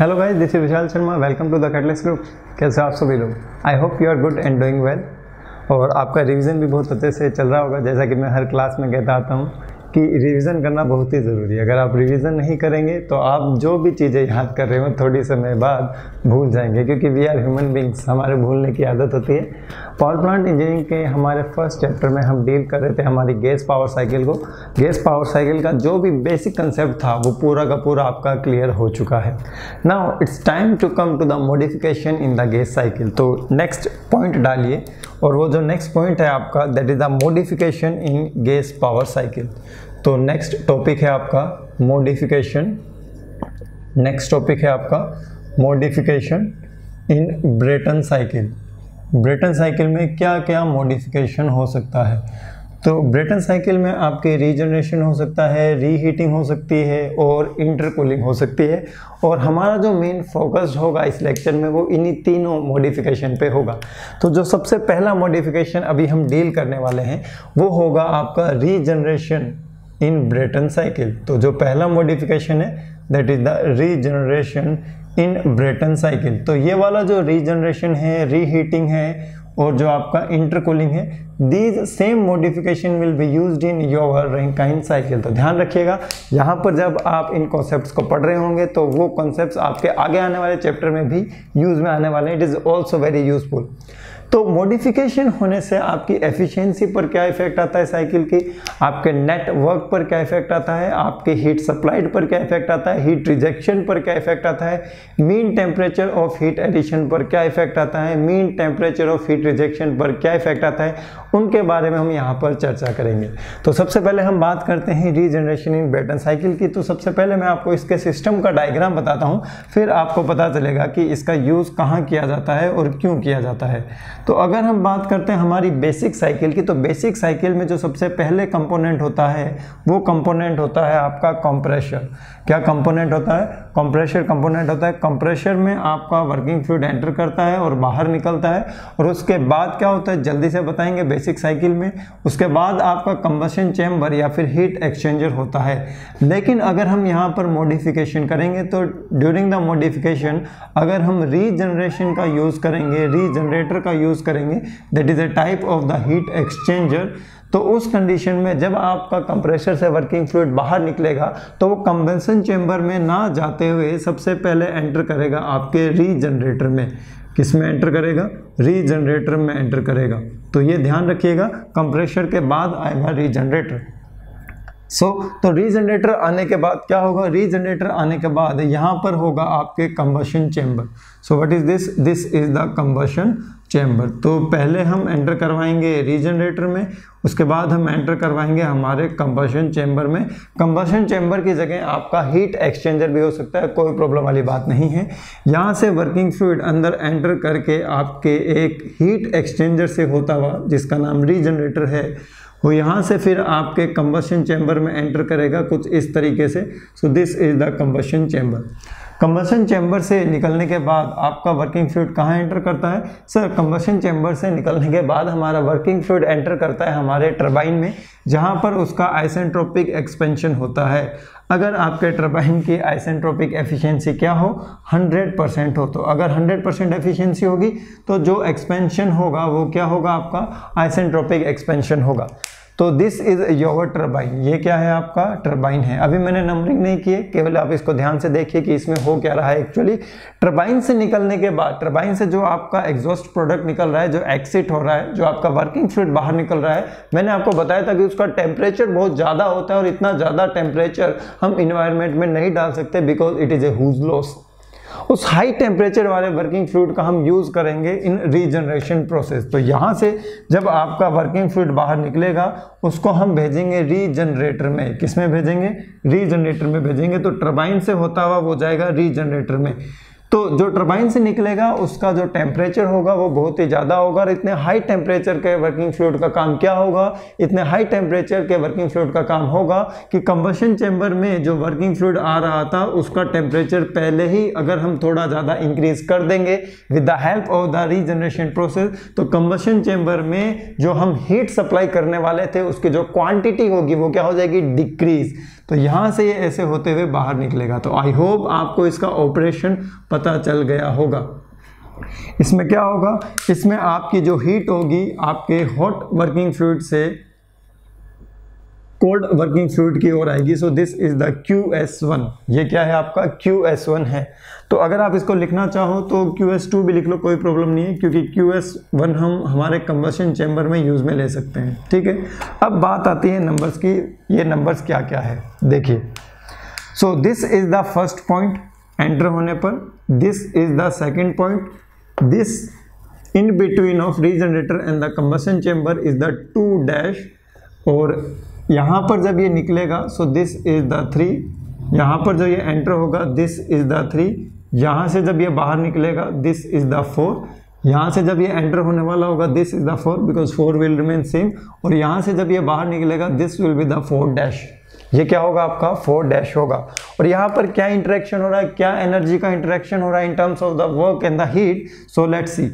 Hello guys this is Vishal Sharma welcome to the catalyst group कैसे आप सभी लोग? I hope you are good and doing well और आपका revision भी बहुत अच्छे से चल रहा होगा, जैसा कि मैं हर क्लास में कहता आता हूँ कि रिवीजन करना बहुत ही ज़रूरी है। अगर आप रिवीजन नहीं करेंगे तो आप जो भी चीज़ें याद कर रहे हो, थोड़ी समय बाद भूल जाएँगे, क्योंकि वी आर ह्यूमन बींग्स हमारे भूलने की आदत होती है। पावर प्लांट इंजीनियरिंग के हमारे फ़र्स्ट चैप्टर में हम डील कर रहे थे हमारी गैस पावर साइकिल को। गैस पावर साइकिल का जो भी बेसिक कंसेप्ट था, वो पूरा का पूरा आपका क्लियर हो चुका है। Now it's time to come to the modification in the gas cycle तो नेक्स्ट पॉइंट डालिए, और वो जो नेक्स्ट पॉइंट है आपका that is the modification in gas power cycle तो नेक्स्ट टॉपिक है आपका मॉडिफिकेशन नेक्स्ट टॉपिक है आपका modification in Brayton cycle Brayton cycle में क्या क्या मॉडिफिकेशन हो सकता है? तो ब्रेटन साइकिल में आपके रीजनरेशन हो सकता है रीहीटिंग हो सकती है और इंटरकूलिंग हो सकती है। और हमारा जो मेन फोकस होगा इस लेक्चर में वो इन्हीं तीनों मॉडिफिकेशन पे होगा। तो जो सबसे पहला मॉडिफिकेशन अभी हम डील करने वाले हैं, वो होगा आपका रीजनरेशन इन ब्रेटन साइकिल। तो जो पहला मॉडिफिकेशन है that is the regeneration in Brayton cycle तो ये वाला जो रीजनरेशन है रीहीटिंग है, और जो आपका इंटरकूलिंग है these same modification will be use in your Rankine cycle तो ध्यान रखिएगा, यहाँ पर जब आप इन कॉन्सेप्ट को पढ़ रहे होंगे तो वो कॉन्सेप्ट आपके आगे आने वाले चैप्टर में भी यूज़ में आने वाले हैं. It is also very useful तो मॉडिफिकेशन होने से आपकी एफिशिएंसी पर क्या इफ़ेक्ट आता है साइकिल की? आपके नेटवर्क पर क्या इफ़ेक्ट आता है? आपके हीट सप्लाइड पर क्या इफ़ेक्ट आता है? हीट रिजेक्शन पर क्या इफ़ेक्ट आता है? Mean temperature of heat addition पर क्या इफ़ेक्ट आता है? Mean temperature of heat rejection पर क्या इफ़ेक्ट आता है? उनके बारे में हम यहाँ पर चर्चा करेंगे। तो सबसे पहले हम बात करते हैं रीजनरेशन इन बैटन साइकिल की। तो सबसे पहले मैं आपको इसके सिस्टम का डायग्राम बताता हूँ। फिर आपको पता चलेगा कि इसका यूज़ कहाँ किया जाता है और क्यों किया जाता है। तो अगर हम बात करते हैं हमारी बेसिक साइकिल की तो बेसिक साइकिल में जो सबसे पहले कंपोनेंट होता है, वो कंपोनेंट होता है आपका कंप्रेशर क्या कंपोनेंट होता है? कंप्रेशर कंपोनेंट होता है। कंप्रेशर में आपका वर्किंग फ्लूड एंटर करता है और बाहर निकलता है। और उसके बाद क्या होता है? जल्दी से बताएँगे बेसिक साइकिल में। उसके बाद आपका कंबशन चैम्बर या फिर हीट एक्सचेंजर होता है। लेकिन अगर हम यहाँ पर मॉडिफिकेशन करेंगे तो ड्यूरिंग द मॉडिफिकेशन अगर हम रीजनरेशन का यूज़ करेंगे रीजनरेटर का यूज़ करेंगे that is a type of the heat exchanger तो उस कंडीशन में जब आपका कंप्रेशर से वर्किंग फ्लूइड बाहर निकलेगा तो वो कंबेंसन चेंबर में ना जाते हुए सबसे पहले एंटर करेगा आपके रीजनरेटर में। किसमें एंटर करेगा? रीजनरेटर में एंटर करेगा। तो ये ध्यान रखिएगा कंप्रेशर के बाद आएगा रीजनरेटर सो so, तो रीजनरेटर आने के बाद क्या होगा? रीजनरेटर आने के बाद यहाँ पर होगा आपके combustion chamber so what is this this is the combustion chamber. तो पहले हम एंटर करवाएँगे रीजनरेटर में, उसके बाद हम एंटर करवाएँगे हमारे कंबशन चैम्बर में। कंबशन चैम्बर की जगह आपका हीट एक्सचेंजर भी हो सकता है, कोई प्रॉब्लम वाली बात नहीं है। यहाँ से वर्किंग फ्लूइड अंदर एंटर करके आपके एक हीट एक्सचेंजर से होता हुआ, जिसका नाम रीजनरेटर है, वो यहाँ से फिर आपके कंबशन चैम्बर में एंटर करेगा कुछ इस तरीके से। So this is the combustion chamber combustion chamber से निकलने के बाद आपका वर्किंग फ्लूइड कहाँ एंटर करता है? सर कंबशन चैम्बर से निकलने के बाद हमारा वर्किंग फ्लूइड एंटर करता है हमारे टर्बाइन में, जहाँ पर उसका आइसेंट्रोपिक एक्सपेंशन होता है। अगर आपके टर्बाइन की आइसेंट्रोपिक एफिशिएंसी क्या हो? 100 परसेंट हो। तो अगर 100 परसेंट एफिशिएंसी होगी तो जो एक्सपेंशन होगा, वो क्या होगा आपका? आइसेंट्रोपिक एक्सपेंशन होगा। तो दिस इज़ योर टर्बाइन ये क्या है आपका? टर्बाइन है। अभी मैंने नंबरिंग नहीं किए, केवल आप इसको ध्यान से देखिए कि इसमें हो क्या रहा है एक्चुअली टर्बाइन से निकलने के बाद टर्बाइन से जो आपका एग्जॉस्ट प्रोडक्ट निकल रहा है, जो एक्सिट हो रहा है, जो आपका वर्किंग फ्लूड बाहर निकल रहा है, मैंने आपको बताया था कि उसका टेम्परेचर बहुत ज़्यादा होता है और इतना ज़्यादा टेम्परेचर हम इन्वायरमेंट में नहीं डाल सकते because it is a huge loss उस हाई टेम्परेचर वाले वर्किंग फ्लूड का हम यूज़ करेंगे इन रीजनरेशन प्रोसेस तो यहाँ से जब आपका वर्किंग फ्लूड बाहर निकलेगा, उसको हम भेजेंगे रीजनरेटर में। किसमें भेजेंगे? रीजनरेटर में भेजेंगे। तो टर्बाइन से होता हुआ वो जाएगा रीजनरेटर में। तो जो टर्बाइन से निकलेगा, उसका जो टेम्परेचर होगा, वो बहुत ही ज़्यादा होगा। और इतने हाई टेम्परेचर के वर्किंग फ्लूड का काम क्या होगा? इतने हाई टेम्परेचर के वर्किंग फ्लूड का काम होगा कि कंबशन चैम्बर में जो वर्किंग फ्लूड आ रहा था, उसका टेम्परेचर पहले ही अगर हम थोड़ा ज़्यादा इंक्रीज कर देंगे with the help of the regeneration process तो कंबशन चैम्बर में जो हम हीट सप्लाई करने वाले थे, उसकी जो क्वांटिटी होगी, वो क्या हो जाएगी? डिक्रीज तो यहाँ से ये ऐसे होते हुए बाहर निकलेगा। तो आई होप आपको इसका ऑपरेशन पता चल गया होगा। इसमें क्या होगा? इसमें आपकी जो हीट होगी, आपके हॉट वर्किंग फ्लूड से कोल्ड वर्किंग फ्लूड की ओर आएगी। So this is the Q S one ये क्या है आपका? क्यू एस वन है। तो अगर आप इसको लिखना चाहो तो क्यू एस टू भी लिख लो, कोई प्रॉब्लम नहीं है, क्योंकि क्यू एस वन हम हमारे कंबशन चैम्बर में यूज़ में ले सकते हैं। ठीक है? अब बात आती है नंबर्स की। ये नंबर्स क्या क्या है? देखिए। So this is the first point enter होने पर। This is the second point this in between of regenerator and the combustion chamber is the two dash और यहाँ पर जब ये निकलेगा so this is the three यहाँ पर जब ये एंटर होगा दिस इज़ द थ्री यहाँ से जब ये बाहर निकलेगा दिस इज़ द फोर यहाँ से जब ये एंटर होने वाला होगा this is the four because four will remain same और यहाँ से जब ये बाहर निकलेगा this will be the four dash ये क्या होगा आपका? फोर डैश होगा। और यहाँ पर क्या इंटरेक्शन हो रहा है? क्या एनर्जी का इंटरेक्शन हो रहा है in terms of the work and the heat so let's see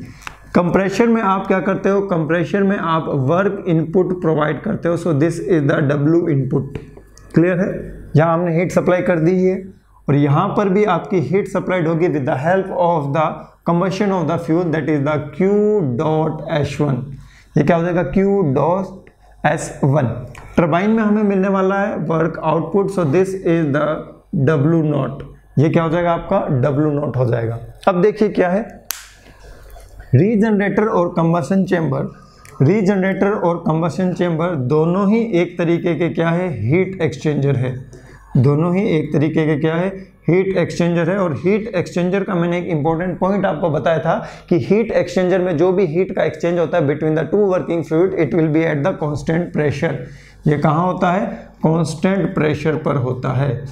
compressor में आप क्या करते हो? कंप्रेशर में आप वर्क इनपुट प्रोवाइड करते हो। So this is the W input clear है? यहाँ हमने हीट सप्लाई कर दी है। और यहाँ पर भी आपकी हीट सप्लाइड होगी with the help of the combustion of the fuel that is the Q dot H one ये क्या हो जाएगा? Q dot S one turbine में हमें मिलने वाला है work output so this is the W not ये क्या हो जाएगा आपका? डब्ल्यू नॉट हो जाएगा। अब देखिए क्या है। रीजनरेटर और कंबसन चेंबर रीजनरेटर और कंबसन चैम्बर दोनों ही एक तरीके के क्या है? हीट एक्सचेंजर है. दोनों ही एक तरीके के क्या है? हीट एक्सचेंजर है. और हीट एक्सचेंजर का मैंने एक इंपॉर्टेंट पॉइंट आपको बताया था कि हीट एक्सचेंजर में जो भी हीट का एक्सचेंज होता है between the two working fluid it will be at the constant pressure ये कहाँ होता है? कांस्टेंट प्रेशर पर होता है.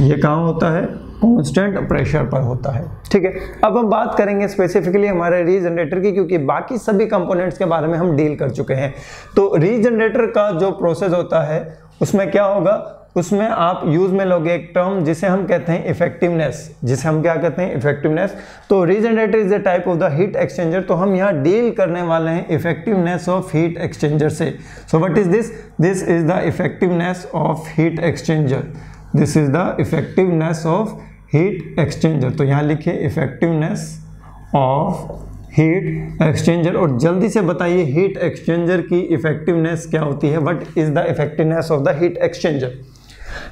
ये कहाँ होता है? कांस्टेंट प्रेशर पर होता है। ठीक है? अब हम बात करेंगे स्पेसिफिकली हमारे रीजनरेटर की, क्योंकि बाकी सभी कंपोनेंट्स के बारे में हम डील कर चुके हैं। तो रीजनरेटर का जो प्रोसेस होता है, उसमें क्या होगा? उसमें आप यूज़ में लोगे एक टर्म जिसे हम कहते हैं इफेक्टिवनेस जिसे हम क्या कहते हैं? इफेक्टिवनेस तो regenerator is the type of the heat exchanger तो हम यहाँ डील करने वाले हैं इफेक्टिवनेस ऑफ़ हीट एक्सचेंजर से। So what is this this is the effectiveness of heat exchanger this is the effectiveness of heat exchanger तो यहाँ लिखिए इफेक्टिवनेस ऑफ़ हीट एक्सचेंजर और जल्दी से बताइए हीट एक्सचेंजर की इफेक्टिवनेस क्या होती है? What is the effectiveness of the heat exchanger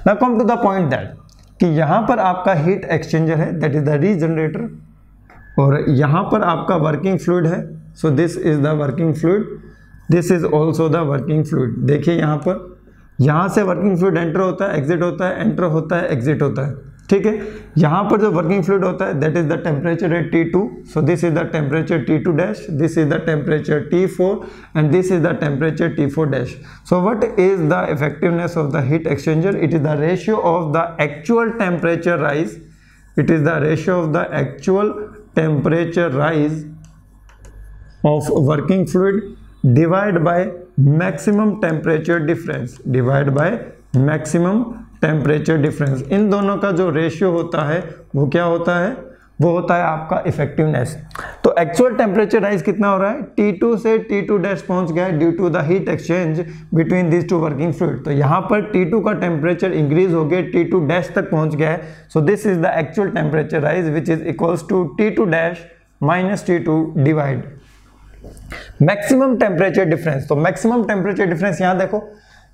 ना come to the point that कि यहाँ पर आपका हीट एक्सचेंजर है दैट इज़ द रीजनरेटर और यहाँ पर आपका वर्किंग फ्लूड है so this is the working fluid this is also the working fluid देखिए यहाँ पर, यहाँ से वर्किंग फ्लूड एंटर होता है एग्जिट होता है एंटर होता है एग्जिट होता है. ठीक है? यहाँ पर जो वर्किंग फ्लूड होता है that is the temperature at T two so this is the temperature T two dash this is the temperature T four and this is the temperature T four dash so what is the effectiveness of the heat exchanger it is the ratio of the actual temperature rise it is the ratio of the actual temperature rise of working fluid divided by maximum temperature difference. Divided by maximum temperature difference इन दोनों का जो ratio होता है, वो क्या होता है? वो होता है आपका इफेक्टिवनेस तो एक्चुअल टेम्परेचर राइज कितना हो रहा है? T2 से T2 डैश पहुँच गया है due to the heat exchange between this two working fluid तो यहाँ पर T2 का टेम्परेचर इंक्रीज हो गया T2 डैश तक पहुँच गया है। So this is the actual temperature rise which is equals to T2 dash minus T two divide maximum temperature difference तो मैक्सिमम टेम्परेचर डिफरेंस यहाँ देखो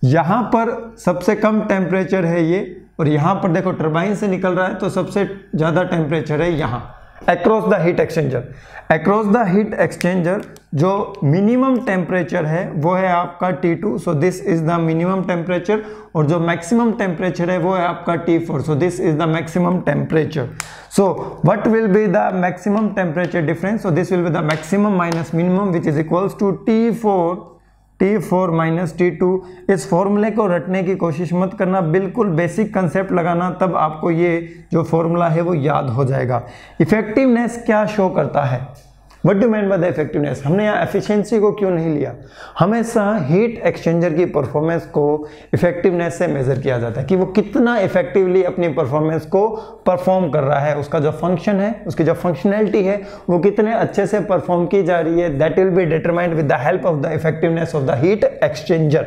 यहाँ पर सबसे कम टेम्परेचर है ये, और यहाँ पर देखो टर्बाइन से निकल रहा है तो सबसे ज़्यादा टेम्परेचर है यहाँ। Across the heat exchanger across the heat exchanger जो मिनिमम टेम्परेचर है, वो है आपका T2 two so this is the minimum temperature और जो मैक्सिमम टेम्परेचर है, वो है आपका T4 so this is the maximum temperature so what will be the maximum temperature difference so this will be the maximum minus minimum which is equals to T4 T four minus T two इस फॉर्मूले को रटने की कोशिश मत करना, बिल्कुल basic concept लगाना, तब आपको ये जो फॉर्मूला है वो याद हो जाएगा। इफेक्टिवनेस क्या शो करता है? What do mean by the effectiveness हमने यहाँ एफिशिएंसी को क्यों नहीं लिया? हमेशा हीट एक्सचेंजर की परफॉर्मेंस को इफेक्टिवनेस से मेजर किया जाता है कि वो कितना इफेक्टिवली अपनी परफॉर्मेंस को परफॉर्म कर रहा है। उसका जो फ़ंक्शन है, उसकी जो फंक्शनैलिटी है, वो कितने अच्छे से परफॉर्म की जा रही है। That will be determined with the help of the effectiveness of the heat exchanger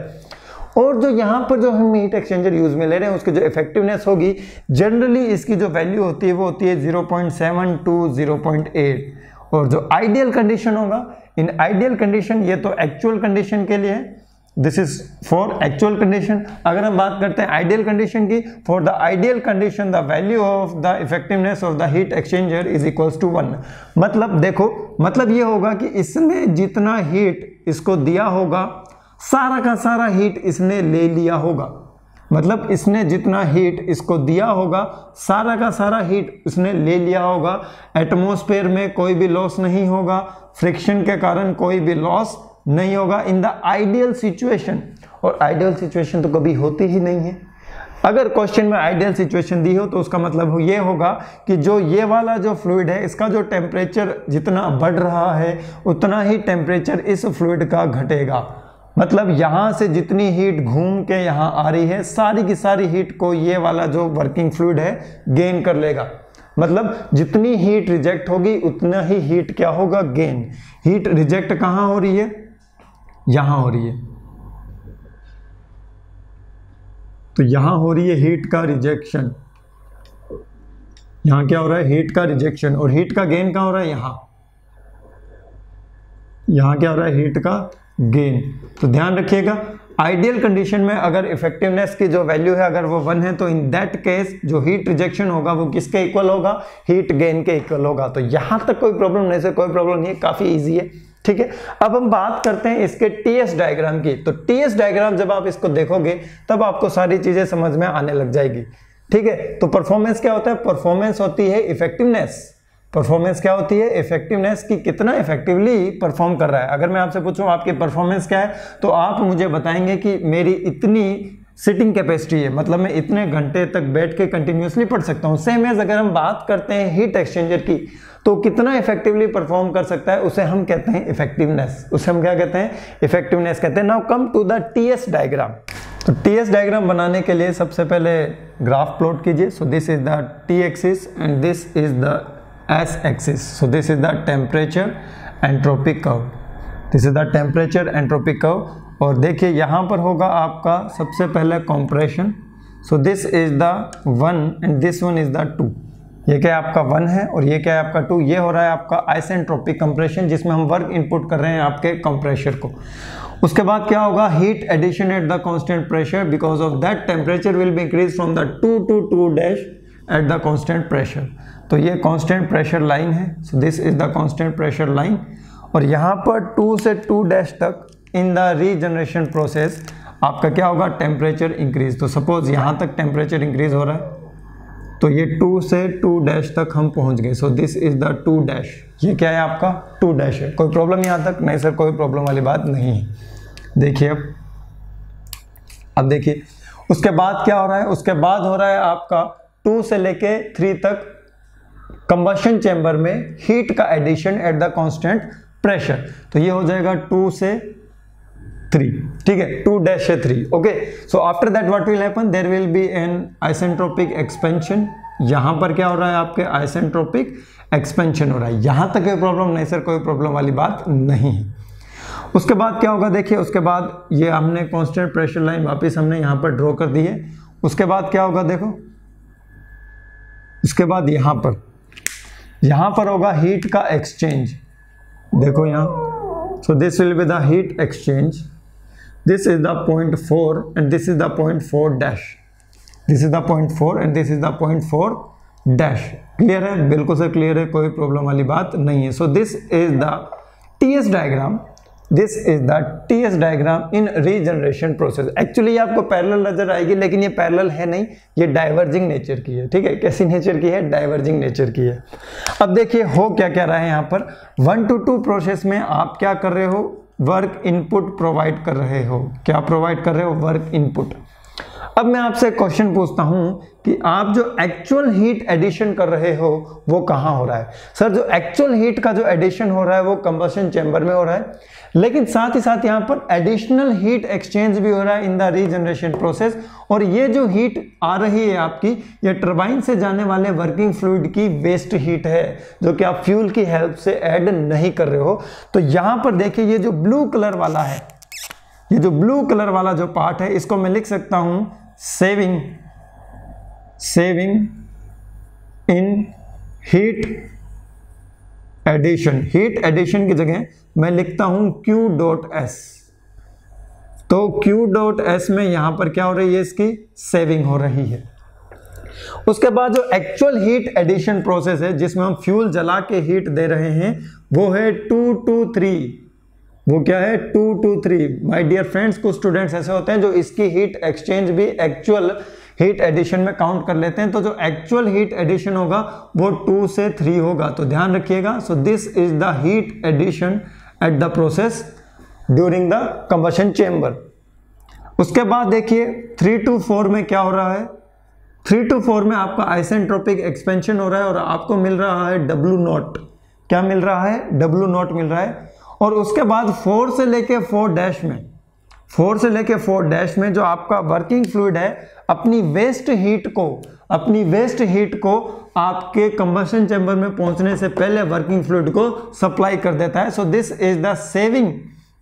और जो यहाँ पर जो हम हीट एक्सचेंजर यूज़ में ले रहे हैं, उसकी जो इफेक्टिवनेस होगी जनरली इसकी जो वैल्यू होती है, वो होती है 0.7 टू 0.8 और जो आइडियल कंडीशन होगा इन आइडियल कंडीशन ये तो एक्चुअल कंडीशन के लिए है। This is for actual condition अगर हम बात करते हैं आइडियल कंडीशन की for the ideal condition the value of the effectiveness of the heat exchanger is equals to one मतलब देखो मतलब ये होगा कि इसने जितना हीट इसको दिया होगा, सारा का सारा हीट इसने ले लिया होगा। मतलब इसने जितना हीट इसको दिया होगा, सारा का सारा हीट इसने ले लिया होगा। एटमोस्फेयर में कोई भी लॉस नहीं होगा फ्रिक्शन के कारण कोई भी लॉस नहीं होगा इन द आइडियल सिचुएशन और आइडियल सिचुएशन तो कभी होती ही नहीं है। अगर क्वेश्चन में आइडियल सिचुएशन दी हो तो उसका मतलब ये होगा कि जो ये वाला जो फ्लूड है, इसका जो टेम्परेचर जितना बढ़ रहा है, उतना ही टेम्परेचर इस फ्लूड का घटेगा। मतलब यहाँ से जितनी हीट घूम के यहाँ आ रही है, सारी की सारी हीट को ये वाला जो वर्किंग फ्लूड है गेन कर लेगा। मतलब जितनी हीट रिजेक्ट होगी, उतना ही हीट क्या होगा? गेन हीट रिजेक्ट कहाँ हो रही है? यहाँ हो रही है। तो यहाँ हो रही है हीट का रिजेक्शन यहाँ क्या हो रहा है? हीट का रिजेक्शन और हीट का गेन कहाँ हो रहा है? यहाँ। यहाँ क्या हो रहा है? हीट का गेन तो ध्यान रखिएगा आइडियल कंडीशन में अगर इफेक्टिवनेस की जो वैल्यू है, अगर वो वन है तो इन दैट केस जो हीट रिजेक्शन होगा, वो किसके इक्वल होगा? हीट गेन के इक्वल होगा। तो यहाँ तक कोई प्रॉब्लम नहीं से कोई प्रॉब्लम नहीं है, काफ़ी इजी है, ठीक है? अब हम बात करते हैं इसके टीएस डायग्राम की। तो टीएस डायग्राम जब आप इसको देखोगे, तब आपको सारी चीज़ें समझ में आने लग जाएगी, ठीक है? तो परफॉर्मेंस क्या होता है? परफॉर्मेंस होती है इफेक्टिवनेस परफॉर्मेंस क्या होती है? इफेक्टिवनेस की कितना इफेक्टिवली परफॉर्म कर रहा है? अगर मैं आपसे पूछूँ, आपकी परफॉर्मेंस क्या है? तो आप मुझे बताएँगे कि मेरी इतनी सिटिंग कैपेसिटी है। मतलब मैं इतने घंटे तक बैठ के कंटिन्यूसली पढ़ सकता हूँ। सेम एज अगर हम बात करते हैं हीट एक्सचेंजर की तो कितना इफेक्टिवली परफॉर्म कर सकता है? उसे हम कहते हैं इफेक्टिवनेस उसे हम क्या कहते हैं? इफेक्टिवनेस कहते हैं। Now come to the T S diagram तो टी एस डायग्राम बनाने के लिए सबसे पहले ग्राफ प्लॉट कीजिए। So this is the T axis and this is the S axis so this is the temperature entropic curve this is the temperature entropic curve और देखिए, यहाँ पर होगा आपका सबसे पहले compression so this is the one and this one is the two ये क्या है आपका वन है और ये क्या है आपका टू ये हो रहा है आपका आइसेंट्रोपिक कंप्रेशन जिसमें हम वर्क इनपुट कर रहे हैं आपके कंप्रेशर को. उसके बाद क्या होगा? Heat addition at the constant pressure because of that temperature will be increase from the two to two dash at the constant pressure तो ये कांस्टेंट प्रेशर लाइन है। So this is the constant pressure line और यहाँ पर two से two dash तक in the regeneration process आपका क्या होगा? टेम्परेचर इंक्रीज तो सपोज़ यहाँ तक टेम्परेचर इंक्रीज हो रहा है तो ये टू से टू डैश तक हम पहुँच गए। So this is the two dash ये क्या है आपका? टू डैश है। कोई प्रॉब्लम यहाँ तक? नहीं सर, कोई प्रॉब्लम वाली बात नहीं है। देखिए अब अब देखिए, उसके बाद क्या हो रहा है? उसके बाद हो रहा है आपका टू से लेके थ्री तक कंबशन चैम्बर में हीट का addition at the constant pressure तो ये हो जाएगा टू से थ्री ठीक है? टू डैश है three okay so after that what will happen there will be an isentropic expansion यहाँ पर क्या हो रहा है आपके? आइसेंट्रोपिक एक्सपेंशन हो रहा है. यहाँ तक कोई प्रॉब्लम नहीं सर कोई प्रॉब्लम वाली बात नहीं है. उसके बाद क्या होगा? देखिए, उसके बाद ये हमने कांस्टेंट प्रेशर लाइन वापस हमने यहाँ पर ड्रॉ कर दी है. उसके बाद क्या होगा? देखो. उसके बाद यहाँ पर. यहाँ पर होगा हीट का एक्सचेंज देखो यहाँ. So this will be the heat exchange this is the point four and this is the point four dash this is the point four and this is the point four dash clear है? बिल्कुल से clear है, कोई problem वाली बात नहीं है. So this is the T S diagram this is the TS diagram in regeneration process actually ये आपको पैरेलल नज़र आएगी, लेकिन ये पैरेलल है नहीं। ये डाइवर्जिंग नेचर की है, ठीक है? कैसी नेचर की है? डाइवर्जिंग नेचर की है। अब देखिए, हो क्या क्या रहा है यहाँ पर? वन टू टू प्रोसेस में आप क्या कर रहे हो? वर्क इनपुट प्रोवाइड कर रहे हो। क्या प्रोवाइड कर रहे हो? वर्क इनपुट अब मैं आपसे क्वेश्चन पूछता हूँ कि आप जो एक्चुअल हीट एडिशन कर रहे हो, वो कहाँ हो रहा है? सर जो एक्चुअल हीट का जो एडिशन हो रहा है, वो कंबशन चैम्बर में हो रहा है। लेकिन साथ ही साथ यहाँ पर एडिशनल हीट एक्सचेंज भी हो रहा है इन द रीजनरेशन प्रोसेस और ये जो हीट आ रही है आपकी, ये टर्बाइन से जाने वाले वर्किंग फ्लूड की वेस्ट हीट है, जो कि आप फ्यूल की हेल्प से ऐड नहीं कर रहे हो। तो यहाँ पर देखिए, ये जो ब्लू कलर वाला है, ये जो ब्लू कलर वाला जो पार्ट है, इसको मैं लिख सकता हूँ saving saving in heat addition heat addition की जगह मैं लिखता हूँ Q डॉट एस तो Q डॉट एस में यहाँ पर क्या हो रही है इसकी? सेविंग हो रही है। उसके बाद जो एक्चुअल हीट एडिशन प्रोसेस है, जिसमें हम फ्यूल जला के हीट दे रहे हैं, वो है टू टू थ्री वो क्या है? Two two three my dear friends कुछ स्टूडेंट्स ऐसे होते हैं जो इसकी हीट एक्सचेंज भी एक्चुअल हीट एडिशन में काउंट कर लेते हैं तो जो एक्चुअल हीट एडिशन होगा, वो टू से थ्री होगा। तो ध्यान रखिएगा। So this is the heat addition at the process during the combustion chamber उसके बाद देखिए थ्री टू फोर में क्या हो रहा है? थ्री टू फोर में आपका आइसेंट्रोपिक एक्सपेंशन हो रहा है और आपको मिल रहा है डब्लू नॉट क्या मिल रहा है? डब्लू नॉट मिल रहा है। और उसके बाद फोर से लेके फोर डैश में फोर से लेके फोर डैश में जो आपका वर्किंग फ्लूड है, अपनी वेस्ट हीट को, अपनी वेस्ट हीट को आपके कंबशन चैम्बर में पहुँचने से पहले वर्किंग फ्लूड को सप्लाई कर देता है। So this is the saving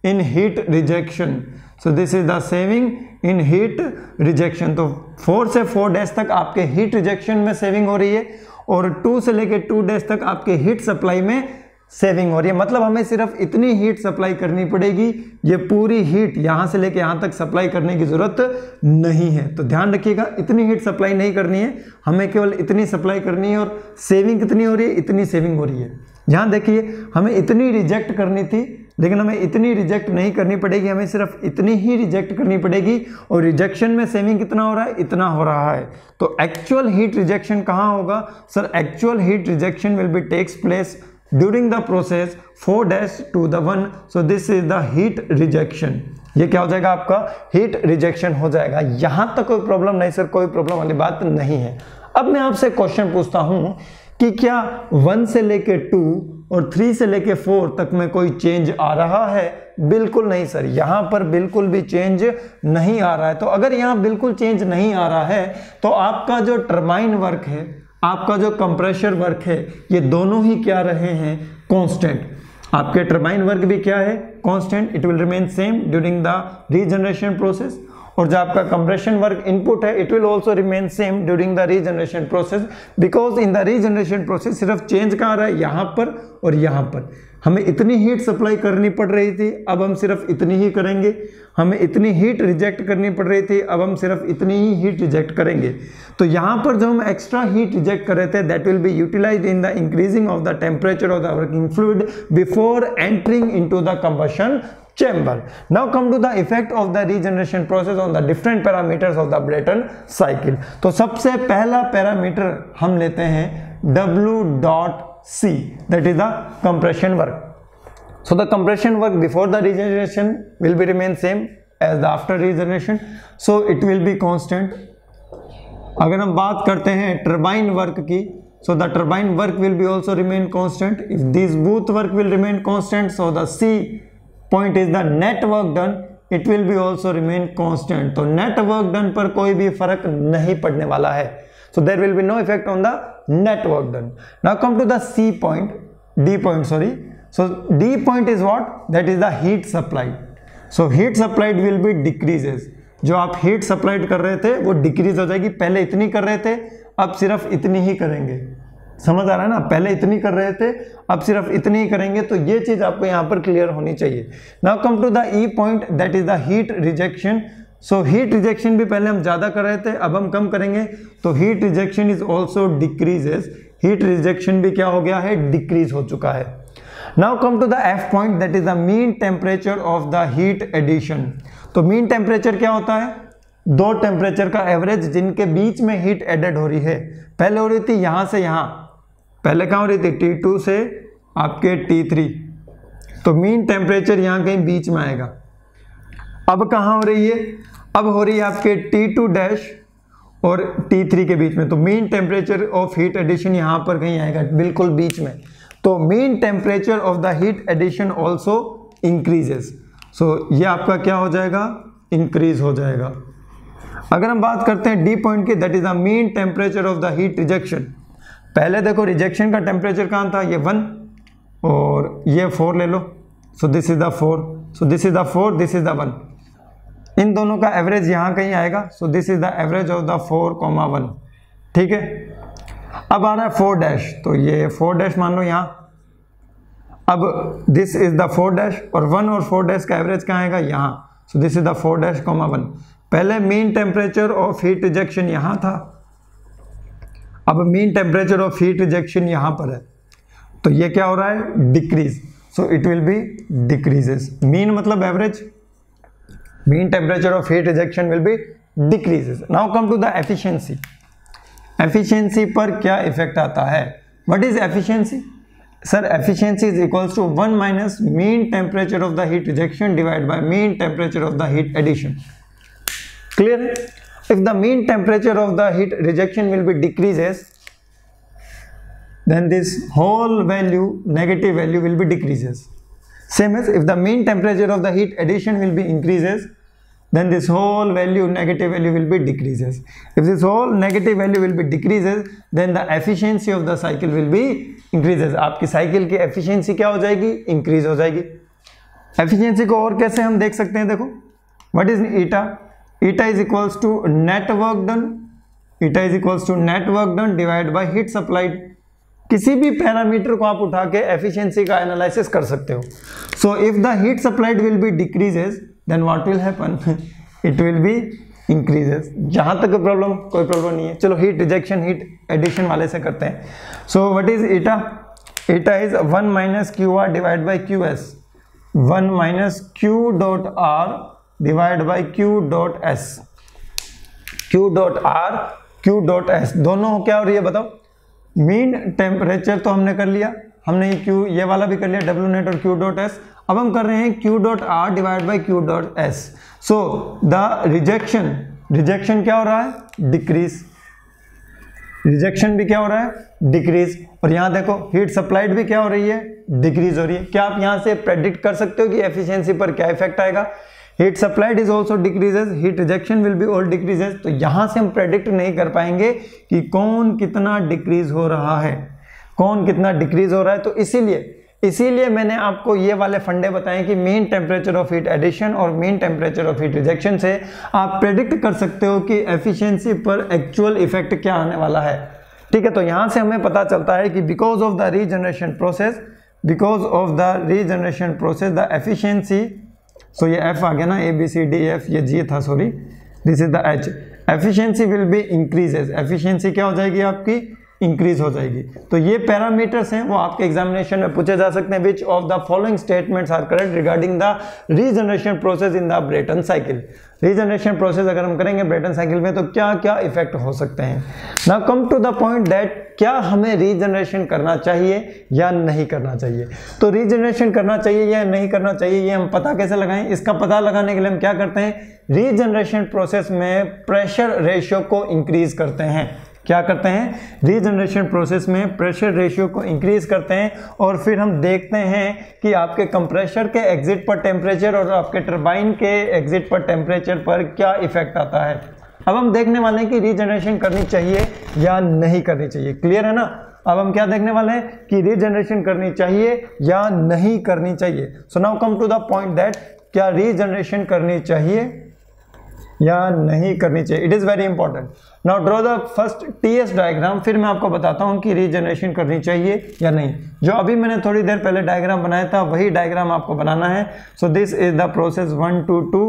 in heat rejection so this is the saving in heat rejection तो फोर से फोर डेज़ तक आपके हीट रिजेक्शन में सेविंग हो रही है और टू से लेके टू डेज़ तक आपके हीट सप्लाई में सेविंग हो रही है। मतलब हमें सिर्फ़ इतनी हीट सप्लाई करनी पड़ेगी, ये पूरी हीट यहाँ से लेके यहाँ तक सप्लाई करने की ज़रूरत नहीं है। तो ध्यान रखिएगा, इतनी हीट सप्लाई नहीं करनी है। हमें केवल इतनी सप्लाई करनी है और सेविंग कितनी हो रही है? इतनी सेविंग हो रही है। यहाँ देखिए, हमें इतनी रिजेक्ट करनी थी, लेकिन हमें इतनी रिजेक्ट नहीं करनी पड़ेगी। हमें सिर्फ़ इतनी ही रिजेक्ट करनी पड़ेगी और रिजेक्शन में सेविंग कितना हो रहा है? इतना हो रहा है। तो एक्चुअल हीट रिजेक्शन कहाँ होगा? Sir actual heat rejection will be takes place during the process 4 dash to the 1 so this is the heat rejection. ये क्या हो जाएगा आपका? हीट रिजेक्शन हो जाएगा। यहाँ तक कोई प्रॉब्लम नहीं सर कोई प्रॉब्लम वाली बात नहीं है। अब मैं आपसे क्वेश्चन पूछता हूँ कि क्या वन से लेके टू और थ्री से लेके फोर तक में कोई चेंज आ रहा है? बिल्कुल नहीं सर यहाँ पर बिल्कुल भी चेंज नहीं आ रहा है। तो अगर यहाँ बिल्कुल चेंज नहीं आ रहा है तो आपका जो टर्बाइन वर्क है आपका जो कंप्रेशर वर्क है, ये दोनों ही क्या रहे हैं? कांस्टेंट आपके टर्बाइन वर्क भी क्या है? Constant it will remain same during the regeneration process और जो आपका कंप्रेशन वर्क इनपुट है it will also remain same during the regeneration process because in the regeneration process सिर्फ़ चेंज कहाँ रहा है? यहाँ पर और यहाँ पर. हमें इतनी हीट सप्लाई करनी पड़ रही थी, अब हम सिर्फ़ इतनी ही करेंगे हमें इतनी हीट रिजेक्ट करनी पड़ रही थी, अब हम सिर्फ़ इतनी ही हीट रिजेक्ट करेंगे तो यहाँ पर जो हम एक्स्ट्रा हीट रिजेक्ट कर रहे थे that will be utilize in the increasing of the temperature of the working fluid before entering in to the combustion chamber. Now come to the effect of the regeneration process on the different parameters of the Brayton cycle. तो सबसे पहला parameter हम लेते हैं W dot C that is the compression work so the compression work before the regeneration will be remain same as the after regeneration so it will be constant अगर हम बात करते हैं टर्बाइन वर्क की so the turbine work will be also remain constant if this both work will remain constant so the C point is the network done it will be also remain constant तो net work done पर कोई भी फ़र्क नहीं पड़ने वाला है. So there will be no effect on the net work done now come to the C point D point sorry so D point is what that is the heat supplied so heat supplied will be decreases जो आप heat supplied कर रहे थे, वो decrease हो जाएगी। पहले इतनी कर रहे थे, अब सिर्फ़ इतनी ही करेंगे। समझ आ रहा है ना? पहले इतनी कर रहे थे, अब सिर्फ़ इतनी ही करेंगे। तो ये चीज़ आपको यहाँ पर क्लियर होनी चाहिए। Now come to the E point that is the heat rejection so heat rejection भी पहले हम ज़्यादा कर रहे थे, अब हम कम करेंगे। तो heat rejection is also decreases heat rejection भी क्या हो गया है? डिक्रीज हो चुका है। Now come to the F point that is the mean temperature of the heat addition तो मीन टेम्परेचर क्या होता है? दो टेम्परेचर का एवरेज जिनके बीच में हीट एडेड हो रही है। पहले हो रही थी यहाँ से यहाँ। पहले कहाँ हो रही थी? टी टू से आपके टी थ्री तो मीन टेम्परेचर यहाँ कहीं बीच में आएगा। अब कहाँ हो रही है? अब हो रही है आपके टी टू डैश और टी थ्री के बीच में। तो mean temperature of heat addition यहाँ पर कहीं आएगा, बिल्कुल बीच में। तो mean temperature of the heat addition also increases so ये आपका क्या हो जाएगा? इंक्रीज हो जाएगा। अगर हम बात करते हैं डी पॉइंट की that is the mean temperature of the heat rejection पहले देखो रिजेक्शन का टेम्परेचर कहाँ था? ये वन और ये फोर ले लो। So this is the four so this is the four this is the one इन दोनों का एवरेज यहाँ कहीं आएगा? So this is the average of the four comma one ठीक है? अब आ रहा है फोर डैश तो ये फोर डैश मान लो यहाँ। अब this is the four dash और वन और फोर डैश का एवरेज कहाँ आएगा? यहाँ। So this is the four dash comma one पहले mean temperature of heat rejection यहाँ था। अब mean temperature of heat rejection यहाँ पर है। तो ये क्या हो रहा है? Decrease so it will be decreases mean मतलब average mean temperature of heat rejection will be decreases now come to the efficiency efficiency पर क्या इफ़ेक्ट आता है? What is efficiency sir efficiency is equals to one minus mean temperature of the heat rejection divide by mean temperature of the heat addition clear? If the mean temperature of the heat rejection will be decreases, then this whole value, negative value will be decreases. Same as if the mean temperature of the heat addition will be increases then this whole value negative value will be decreases if this whole negative value will be decreases then the efficiency of the cycle will be increases आपकी cycle की efficiency क्या हो जाएगी increase हो जाएगी efficiency को और कैसे हम देख सकते हैं देखो what is eta eta is equals to net work done eta is equals to net work done divided by heat supplied किसी भी पैरामीटर को आप उठा के एफिशिएंसी का एनालिसिस कर सकते हो। So if the heat supplied will be decreases then what will happen it will be increases जहाँ तक प्रॉब्लम कोई प्रॉब्लम नहीं है। चलो हीट रिजेक्शन हीट एडिशन वाले से करते हैं। So what is eta eta is one minus Q R divide by Q S one minus Q dot R divide by Q dot S Q dot R Q dot S दोनों क्या हो रही है बताओ? मीन टेम्परेचर तो हमने कर लिया, हमने ये क्यू ये वाला भी कर लिया डब्ल्यू नेट और क्यू डॉट एस अब हम कर रहे हैं Q dot R divide by Q dot S so the rejection rejection क्या हो रहा है? डिक्रीज रिजेक्शन भी क्या हो रहा है? डिक्रीज और यहाँ देखो हीट सप्लाइड भी क्या हो रही है? डिक्रीज हो रही है। क्या आप यहाँ से प्रेडिक्ट कर सकते हो कि एफिशिएंसी पर क्या इफ़ेक्ट आएगा? Heat supplied is also decreases heat rejection will be all decreases तो यहाँ से हम प्रेडिक्ट नहीं कर पाएँगे कि कौन कितना डिक्रीज हो रहा है। कौन कितना डिक्रीज हो रहा है? तो इसीलिए इसीलिए मैंने आपको ये वाले फंडे बताए कि mean temperature of heat addition और mean temperature of heat rejection से आप प्रेडिक्ट कर सकते हो कि एफिशिएंसी पर एक्चुअल इफ़ेक्ट क्या आने वाला है। ठीक है तो यहाँ से हमें पता चलता है कि because of the regeneration process because of the regeneration process the efficiency so ये एफ़ आ गया ना A B C D F ये जी था sorry this is the H efficiency will be increases efficiency क्या हो जाएगी आपकी? इंक्रीज हो जाएगी। तो ये पैरामीटर्स हैं, वो आपके एग्जामिनेशन में पूछे जा सकते हैं which of the following statements are correct regarding the regeneration process in the Brayton cycle regeneration process अगर हम करेंगे ब्रेटन साइकिल में तो क्या क्या इफ़ेक्ट हो सकते हैं? ना come to the point that क्या हमें रीजनरेशन करना चाहिए या नहीं करना चाहिए? तो रीजनरेशन करना चाहिए या नहीं करना चाहिए, ये हम पता कैसे लगाएँ? इसका पता लगाने के लिए हम क्या करते हैं? रीजनरेशन प्रोसेस में प्रेशर रेशियो को इंक्रीज करते हैं। क्या करते हैं? रीजनरेशन प्रोसेस में प्रेशर रेशियो को इंक्रीज करते हैं और फिर हम देखते हैं कि आपके कंप्रेशर के एग्जिट पर टेम्परेचर और आपके टर्बाइन के एग्जिट पर टेम्परेचर पर क्या इफ़ेक्ट आता है? अब हम देखने वाले हैं कि रीजनरेशन करनी चाहिए या नहीं करनी चाहिए। क्लियर है ना? अब हम क्या देखने वाले हैं कि रीजनरेशन करनी चाहिए या नहीं करनी चाहिए। So now come to the point that क्या रीजनरेशन करनी चाहिए या नहीं करनी चाहिए। It is very important now draw the first T S diagram फिर मैं आपको बताता हूँ कि रीजनरेशन करनी चाहिए या नहीं। जो अभी मैंने थोड़ी देर पहले डायग्राम बनाया था, वही डायग्राम आपको बनाना है। So this is the process one two two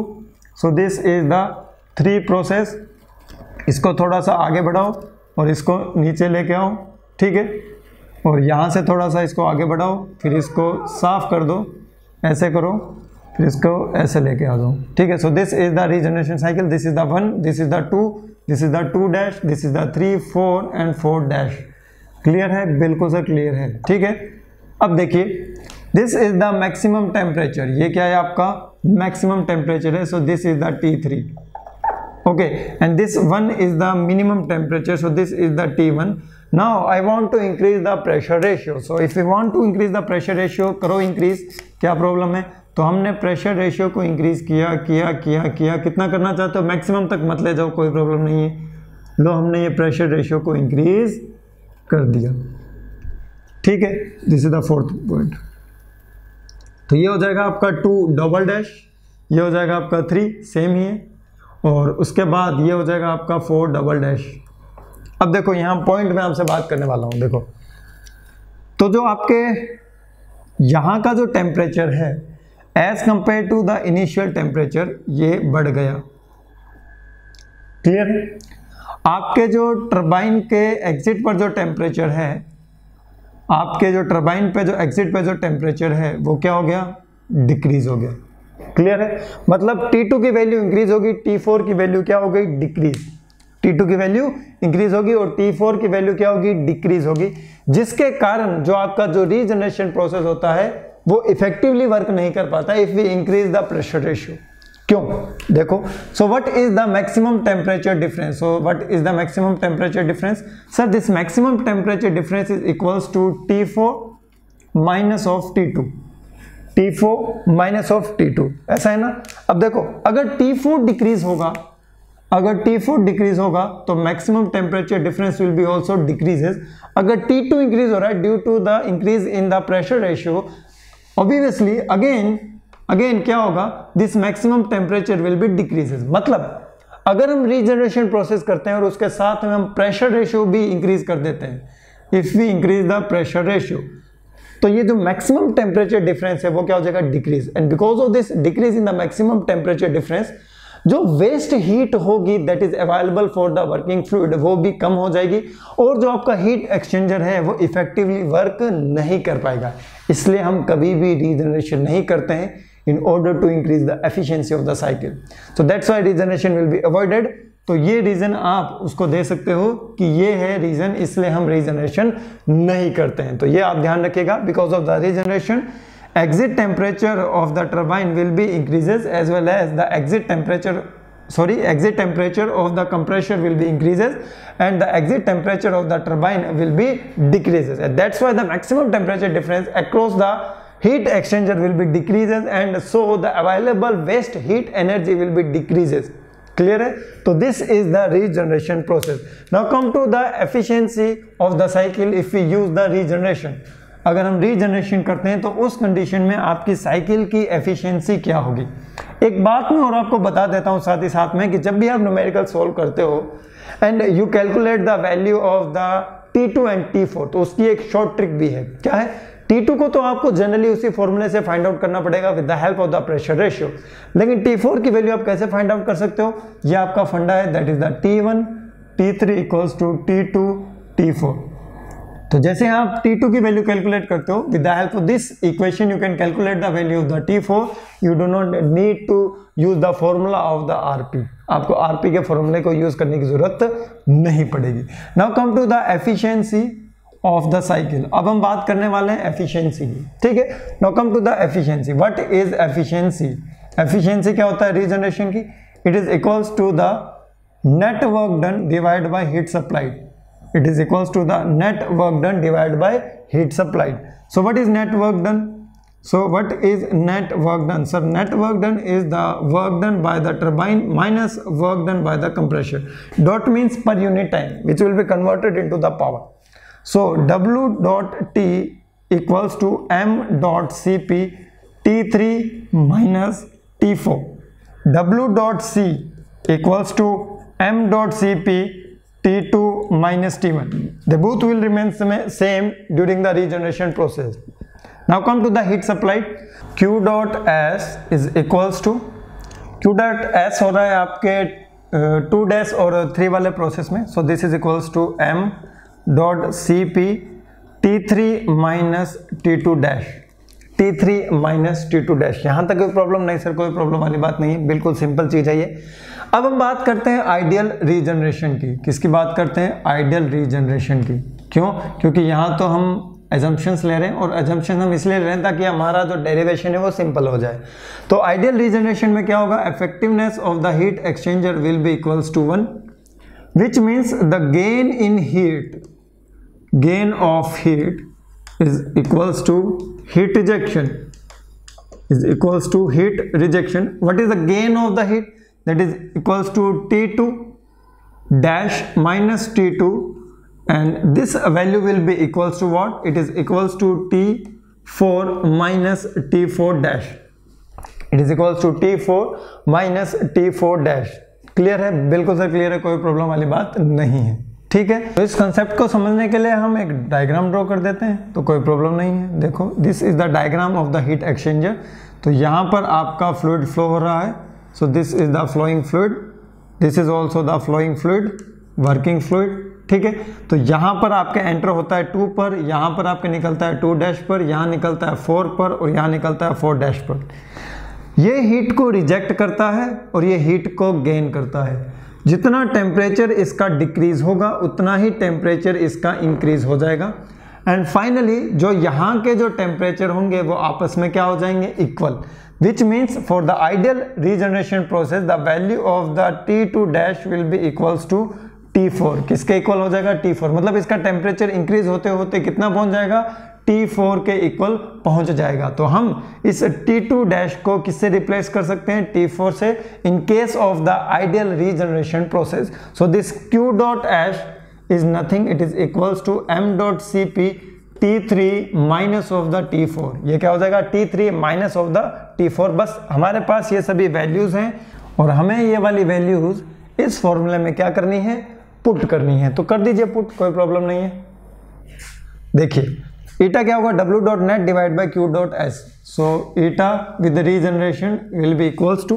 so this is the three process इसको थोड़ा सा आगे बढ़ाओ और इसको नीचे लेके आओ, ठीक है? और यहाँ से थोड़ा सा इसको आगे बढ़ाओ, फिर इसको साफ़ कर दो, ऐसे करो, फिर इसको ऐसे लेके आ जाओ, ठीक है? So this is the regeneration cycle this is the one this is the two this is the two dash this is the three four and four dash clear है? बिल्कुल सर क्लियर है। ठीक है? अब देखिए this is the maximum temperature ये क्या है आपका? मैक्सिमम टेम्परेचर है so this is the T three okay and this one is the minimum temperature so this is the T one now I want to increase the pressure ratio so if you want to increase the pressure ratio करो increase क्या problem है? तो हमने pressure ratio को increase किया किया किया किया। कितना करना चाहते हो? मैक्सिमम तक मत ले जाओ, कोई प्रॉब्लम नहीं है। लो, हमने ये प्रेशर रेशियो को इंक्रीज कर दिया। ठीक है? This is the fourth point तो ये हो जाएगा आपका टू डबल डैश ये हो जाएगा आपका थ्री सेम ही है। और उसके बाद ये हो जाएगा आपका फोर डबल डैश अब देखो, यहाँ पॉइंट में आपसे बात करने वाला हूँ, देखो। तो जो आपके यहाँ का जो टेम्परेचर है as compare to the initial temperature ये बढ़ गया। क्लियर आपके जो टर्बाइन के एग्जिट पर जो टेम्परेचर है, आपके जो टर्बाइन पे जो एग्जिट पे जो टेम्परेचर है, वो क्या हो गया? डिक्रीज हो गया। क्लियर है? मतलब T2 की वैल्यू इंक्रीज होगी T4 की वैल्यू क्या हो गई? डिक्रीज T2 की वैल्यू इंक्रीज होगी और T4 की वैल्यू क्या होगी? डिक्रीज होगी। जिसके कारण जो आपका जो रीजनरेशन प्रोसेस होता है वो इफेक्टिवली वर्क नहीं कर पाता if we increase the pressure ratio क्यों? देखो so what is the maximum temperature difference so what is the maximum temperature difference sir this maximum temperature difference is equals to T4 minus of T2 T4 minus of T2 ऐसा है ना? अब देखो, अगर T four decrease होगा, अगर T four decrease होगा तो maximum temperature difference will be also decreases अगर टी टू इंक्रीज हो रहा है due to the increase in the pressure ratio obviously again again क्या होगा? This maximum temperature will be decreases मतलब अगर हम रीजनरेशन प्रोसेस करते हैं और उसके साथ में हम प्रेशर रेशियो भी इंक्रीज कर देते हैं if we increase the pressure ratio तो ये जो मैक्सिमम टेम्परेचर डिफरेंस है, वो क्या हो जाएगा? Decrease and because of this decrease in the maximum temperature difference जो वेस्ट हीट होगी that is available for the working fluid वो भी कम हो जाएगी और जो आपका हीट एक्सचेंजर है, वो इफेक्टिवली वर्क नहीं कर पाएगा। इसलिए हम कभी भी रीजनरेशन नहीं करते हैं in order to increase the efficiency of the cycle so that's why regeneration will be avoided तो ये रीजन आप उसको दे सकते हो कि ये है रीजन इसलिए हम रीजनरेशन नहीं करते हैं। तो ये आप ध्यान रखिएगा because of the regeneration exit temperature of the turbine will be increases as well as the exit temperature sorry exit temperature of the compressor will be increases and the exit temperature of the turbine will be decreases. And that's why the maximum temperature difference across the heat exchanger will be decreases and so the available waste heat energy will be decreases. Clear? So this is the regeneration process. Now come to the efficiency of the cycle if we use the regeneration अगर हम regeneration करते हैं तो उस condition में आपकी cycle की efficiency क्या होगी? एक बात मैं और आपको बता देता हूँ साथ ही साथ में कि जब भी आप न्यूमेरिकल सोल्व करते हो and you calculate the value of the T two and T four तो उसकी एक शॉर्ट ट्रिक भी है। क्या है? टी टू को तो आपको जनरली उसी फॉर्मूले से फाइंड आउट करना पड़ेगा with the help of the pressure ratio लेकिन टी फोर की वैल्यू आप कैसे फाइंड आउट कर सकते हो? ये आपका फंडा है that is the T1 T3 equals to T2 T4 तो जैसे आप T2 की वैल्यू कैलकुलेट करते हो with the help of this equation you can calculate the value of the T4 you do not need to use the formula of the RP आपको RP के फॉर्मूले को यूज़ करने की ज़रूरत नहीं पड़ेगी. Now come to the efficiency of the cycle अब हम बात करने वाले हैं एफिशिएंसी की. ठीक है? Now come to the efficiency what is efficiency efficiency क्या होता है रीजनरेशन की? It is equals to the network done divide by heat supplied it is equals to the net work done divided by heat supplied. So what is net work done? So what is net work done? Sir net work done is the work done by the turbine minus work done by the compressor. Dot means per unit time which will be converted into the power. So w dot t equals to m dot cp t3 minus t4 w dot c equals to m dot cp T2 minus T1. They both will remain same during the regeneration process. Now come to the heat supply. Q dot S is equals to, Q dot S हो रहा है आपके two dash और three वाले process में so this is equals to M dot C P T three minus T two dash T three minus T two dash यहाँ तक कोई प्रॉब्लम नहीं सर कोई प्रॉब्लम वाली बात नहीं है बिल्कुल सिंपल चीज़ है ये अब हम बात करते हैं आइडियल रीजनरेशन की। किसकी बात करते हैं? आइडियल रीजनरेशन की। क्यों? क्योंकि यहाँ तो हम एजम्पन्स ले रहे हैं और एजम्पन हम इसलिए ले रहे हैं ताकि हमारा जो डेरिवेशन है वो सिंपल हो जाए। तो आइडियल रीजनरेशन में क्या होगा? Effectiveness of the heat exchanger will be equals to one which means the gain in heat gain of heat is equals to heat rejection is equals to heat rejection what is the gain of the heat that is equals to T2 dash minus T2 and this value will be equals to what? It is equals to T4 minus T4 dash. It is equals to T four minus T four dash clear है? बिल्कुल sir clear है, कोई problem वाली बात नहीं है। ठीक है? तो इस कंसेप्ट को समझने के लिए हम एक डायग्राम ड्रॉ कर देते हैं तो कोई प्रॉब्लम नहीं है। देखो this is the diagram of the heat exchanger तो यहाँ पर आपका फ्लूड फ्लो हो रहा है। So this is the flowing fluid this is also the flowing fluid working fluid ठीक है? तो यहाँ पर आपके एंटर होता है टू पर, यहाँ पर आपके निकलता है टू डैश पर, यहाँ निकलता है फोर पर और यहाँ निकलता है फोर डैश पर। ये हीट को रिजेक्ट करता है और ये हीट को गेन करता है। जितना टेम्परेचर इसका डिक्रीज होगा, उतना ही टेम्परेचर इसका इंक्रीज हो जाएगा। एंड फाइनली जो यहाँ के जो टेम्परेचर होंगे, वो आपस में क्या हो जाएँगे? Equal for the ideal regeneration process the value of the T two dash will be equals to T four किसके इक्वल हो जाएगा? टी फोर मतलब इसका टेम्परेचर इंक्रीज होते होते कितना पहुँच जाएगा? T4 के इक्वल पहुँच जाएगा। तो हम इस T2 डैश को किससे रिप्लेस कर सकते हैं? T4 से in case of the ideal regeneration process so this Q dot S is nothing it is equals to M dot C P T three minus of the T four ये क्या हो जाएगा? T three minus of the T four बस हमारे पास ये सभी values हैं और हमें ये वाली वैल्यूज़ इस फॉर्मूले में क्या करनी है? पुट करनी है। तो कर दीजिए पुट कोई प्रॉब्लम नहीं है। देखिए ईटा क्या होगा? W dot net divide by Q dot S so eta with regeneration will be equals to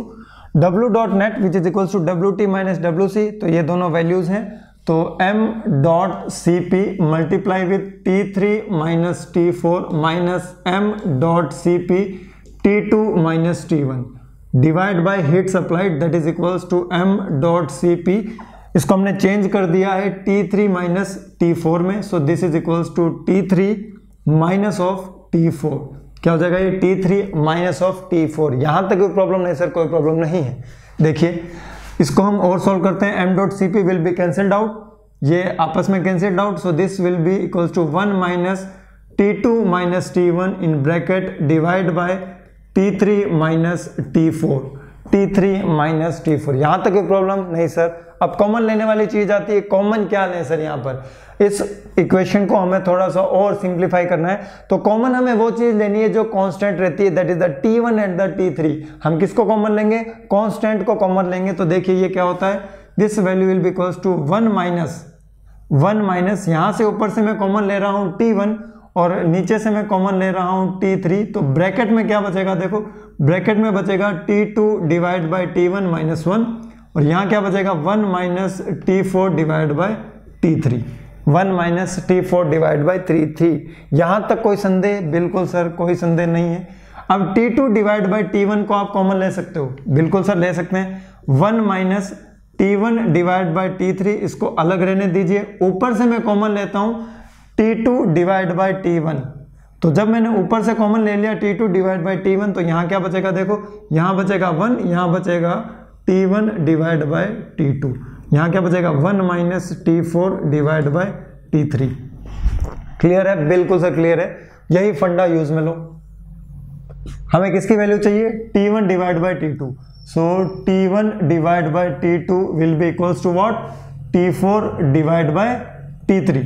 W dot net which is equals to W T minus W C तो ये दोनों values हैं। तो m dot C P multiply with T three minus T four minus M dot C P T two minus T one divide by heat supplied that is equals to M dot C P इसको हमने change कर दिया है T three minus T four में so this is equals to T three minus of T four क्या हो जाएगा ये T three minus of T four यहाँ तक कोई प्रॉब्लम नहीं सर कोई प्रॉब्लम नहीं है। देखिए इसको हम और सॉल्व करते हैं. M dot C P will be cancelled out ये आपस में cancelled out so this will be equals to one minus T two minus T one in bracket divide by T three minus T four T three minus T four यहाँ तक कोई problem नहीं sir अब common लेने वाली चीज़ आती है. Common क्या लें सर यहाँ पर? इस इक्वेशन को हमें थोड़ा सा और सिंप्लीफाई करना है। तो कॉमन हमें वो चीज़ लेनी है जो कांस्टेंट रहती है that is the T one and the T three हम किसको कॉमन लेंगे? कांस्टेंट को कॉमन लेंगे। तो देखिए ये क्या होता है? This value will be equals to one minus one minus यहाँ से ऊपर से मैं कॉमन ले रहा हूँ टी वन और नीचे से मैं कॉमन ले रहा हूँ टी थ्री तो ब्रैकेट में क्या बचेगा देखो? ब्रैकेट में बचेगा T two divide by T one minus one और यहाँ क्या बचेगा? One minus T four divide by T three one minus T four divide by three three. यहाँ तक कोई संदेह? बिल्कुल सर, कोई संदेह नहीं है। अब T two divide by T one को आप कॉमन ले सकते हो। बिल्कुल सर, ले सकते हैं। One minus T one divide by T three, इसको अलग रहने दीजिए। ऊपर से मैं कॉमन लेता हूँ, T two divide by T one. तो जब मैंने ऊपर से कॉमन ले लिया T two divide by T one तो यहाँ क्या बचेगा? देखो, यहाँ बचेगा वन, यहाँ बचेगा T one divide by T two. यहाँ क्या बचेगा? One minus T four divide by T three. Clear है? बिल्कुल सर क्लियर है। यही फंडा यूज़ में लो। हमें किसकी वैल्यू चाहिए? T one divide by T two. So T one divide by T two will be equals to what T four divide by T three.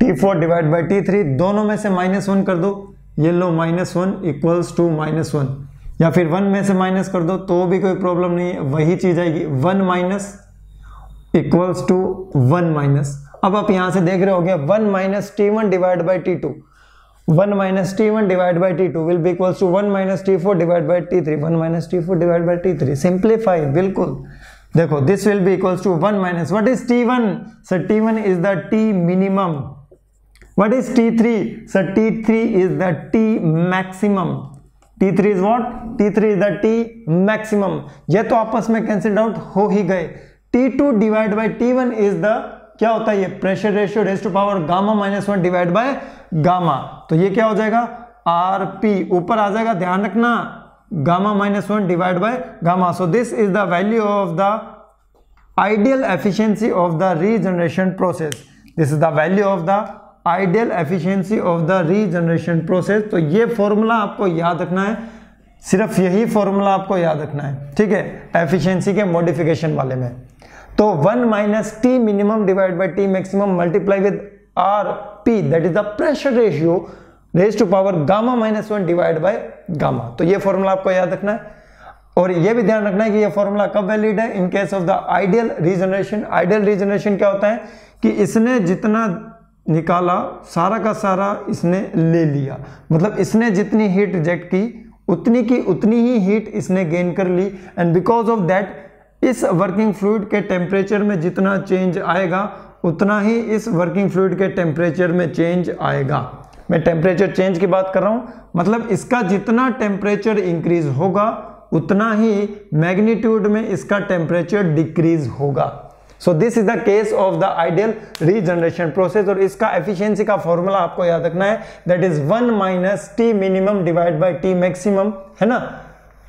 T four divide by T three, दोनों में से minus one कर दो। ये लो, minus one equals to minus one. या फिर one में से माइनस कर दो तो भी कोई प्रॉब्लम नहीं है। वही चीज़ आएगी। One minus equals to one minus अब आप यहाँ से देख रहे हो one minus T one divide by T two one minus T one divide by T two will be equals to one minus T four divide by T three one minus T four divide by T three simplify बिल्कुल. देखो this will be equals to one minus what is T one sir T one is the T minimum what is T three sir T three is the T maximum T3 is what? T3 is the T maximum. ये तो आपस में cancel out हो ही गए. T2 divide by T1 is the क्या होता है ये? Pressure ratio raise to power gamma minus one divide by gamma तो ये क्या हो जाएगा? आर पी ऊपर आ जाएगा, ध्यान रखना। Gamma minus one divide by gamma so this is the value of the ideal efficiency of the regeneration process this is the value of the ideal efficiency of the regeneration process तो ये formula आपको याद रखना है। सिर्फ़ यही formula आपको याद रखना है। ठीक है? एफिशिएंसी के मॉडिफिकेशन वाले में। तो one minus T minimum divide by T maximum multiply with R P that is the pressure ratio raise to power gamma minus one divide by gamma तो ये फॉर्मूला आपको याद रखना है। और ये भी ध्यान रखना है कि ये फॉर्मूला कब वैलिड है? In case of the ideal regeneration ideal regeneration क्या होता है? कि इसने जितना निकाला, सारा का सारा इसने ले लिया। मतलब इसने जितनी हीट रिजेक्ट की, उतनी की उतनी ही हीट इसने गेन कर ली। एंड बिकॉज़ ऑफ़ दैट इस वर्किंग फ्लूड के टेम्परेचर में जितना चेंज आएगा, उतना ही इस वर्किंग फ्लूड के टेम्परेचर में चेंज आएगा। मैं टेम्परेचर चेंज की बात कर रहा हूँ मतलब इसका जितना टेम्परेचर इंक्रीज होगा, उतना ही मैग्नीट्यूड में इसका टेम्परेचर डिक्रीज होगा। So this is the case of the ideal regeneration process और इसका एफिशिएंसी का फॉर्मूला आपको याद रखना है that is one minus T minimum divide by T maximum है ना?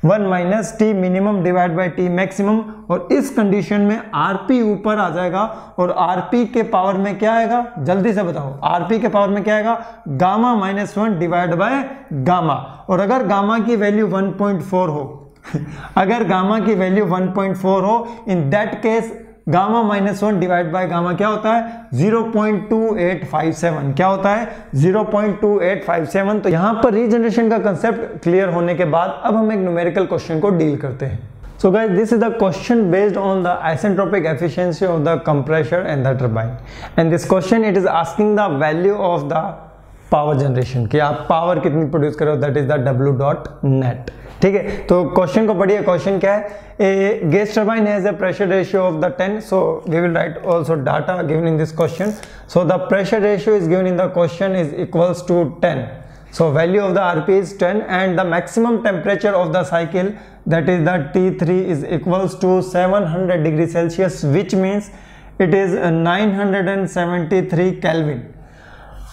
One minus T minimum divide by T maximum, और इस कंडीशन में आरपी ऊपर आ जाएगा, और आरपी के पावर में क्या आएगा? जल्दी से बताओ, आरपी के पावर में क्या आएगा? Gamma minus one divide by gamma. और अगर गामा की वैल्यू 1.4 हो, अगर गामा की वैल्यू 1.4 हो, in that case gamma minus one divide by gamma क्या होता है? 0.2857 क्या होता है? 0.2857 तो यहाँ पर रीजनरेशन का कंसेप्ट क्लियर होने के बाद अब हम एक न्यूमेरिकल क्वेश्चन को डील करते हैं। So guys this is the question based on the isentropic efficiency of the compressor and the turbine and this question it is asking the value of the power generation की आप power कितनी produce करो that is the W dot net ठीक है तो question को पढ़िए question क्या है? A gas turbine has a pressure ratio of the 10 so we will write also data given in this question so the pressure ratio is given in the question is equals to 10 so value of the RP is 10 and the maximum temperature of the cycle that is the T three is equals to seven degree Celsius which means it is nine hundred and seventy three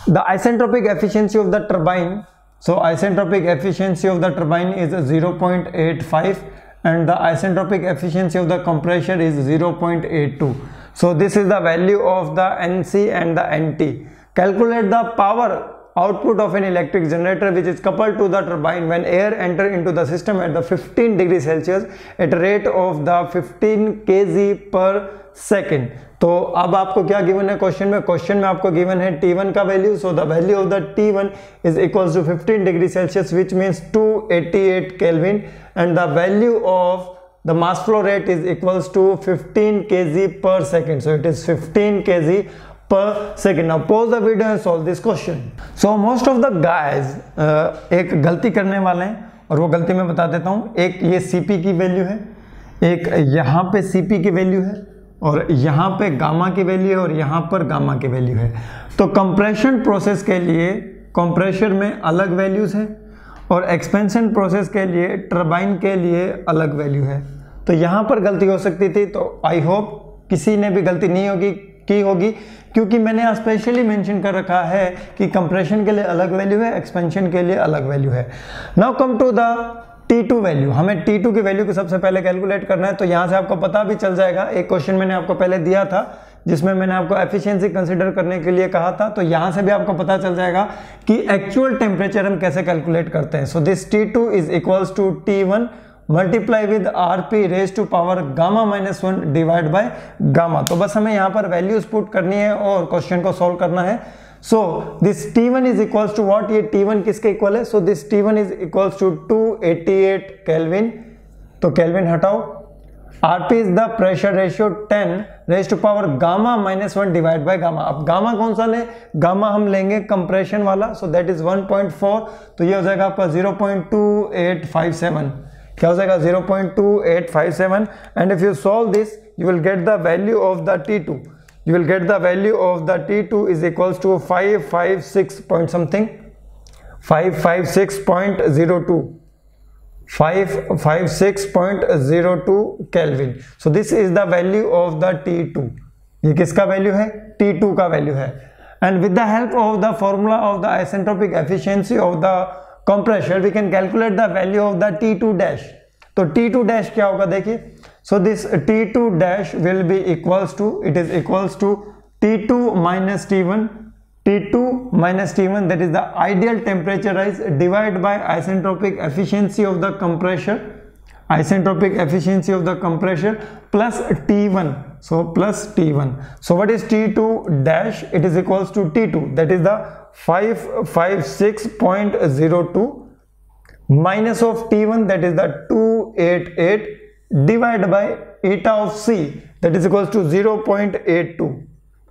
the isentropic efficiency of the turbine So isentropic efficiency of the turbine is 0.85 and the isentropic efficiency of the compressor is 0.82. So this is the value of the NC and the NT. Calculate the power output of an electric generator which is coupled to the turbine when air enter into the system at the 15 degree Celsius at a rate of the 15 kg per second. तो अब आपको क्या given है question में question में आपको given है T1 का value so the value of the T1 is equals to 15 degree Celsius which means 288 kelvin and the value of the mass flow rate is equals to 15 kg per second so it is 15 kg per second. Now pause the video and solve this question. So most of the guys uh, एक गलती करने वाले हैं और वो गलती मैं बता देता हूँ। एक ये cp की वैल्यू है एक यहाँ पे cp की वैल्यू है और यहाँ पे गामा की वैल्यू है और यहाँ पर गामा की वैल्यू है। तो कंप्रेशन प्रोसेस के लिए कंप्रेशर में अलग वैल्यूज़ है और एक्सपेंशन प्रोसेस के लिए टर्बाइन के लिए अलग वैल्यू है। तो यहाँ पर गलती हो सकती थी तो आई होप किसी ने भी गलती नहीं होगी। की होगी, क्योंकि मैंने स्पेशली मेंशन कर रखा है कि कंप्रेशन के लिए अलग वैल्यू है एक्सपेंशन के लिए अलग वैल्यू है। Now come to the T2 value हमें T2 की वैल्यू को सबसे पहले कैलकुलेट करना है तो यहाँ से आपको पता भी चल जाएगा। एक क्वेश्चन मैंने आपको पहले दिया था, जिसमें मैंने आपको एफिशिएंसी कंसीडर करने के लिए कहा था तो यहाँ से भी आपको पता चल जाएगा कि एक्चुअल टेम्परेचर हम कैसे कैलकुलेट करते हैं। So this T two is equals to T one multiply with R P raise to power gamma minus one divide by gamma तो बस हमें यहाँ पर वैल्यूज़ पुट करनी है और क्वेश्चन को सोल्व करना है। So this T1 is equals to what ये T1 किसके इक्वल है? So this T1 is equals to 288 kelvin तो कैलविन हटाओ। RP is the pressure ratio ten raise to power gamma minus one divide by gamma अब gamma कौन सा ले? Gamma हम लेंगे कंप्रेशन वाला। सो दैट इज़ 1.4 तो ये हो जाएगा आपका 0.2857 क्या हो जाएगा? 0.2857 and if you solve this you will get the value of the T two you will get the value of the T two is equals to five five six point something five five six point zero two five five six point zero two kelvin so this is the value of the T two ये किसका value है? T two का value है. And with the help of the formula of the isentropic efficiency of the compressor we can calculate the value of the T two dash तो T two dash क्या होगा देखिए? So this T two dash will be equals to it is equals to T two minus T one T two minus T one that is the ideal temperature rise divide by isentropic efficiency of the compressor isentropic efficiency of the compressor plus T one So plus T1. So what is T2 dash? It is equals to T2 that is the 556.02 minus of T1 that is the 2 288 divided by eta of c that is equals to 0.82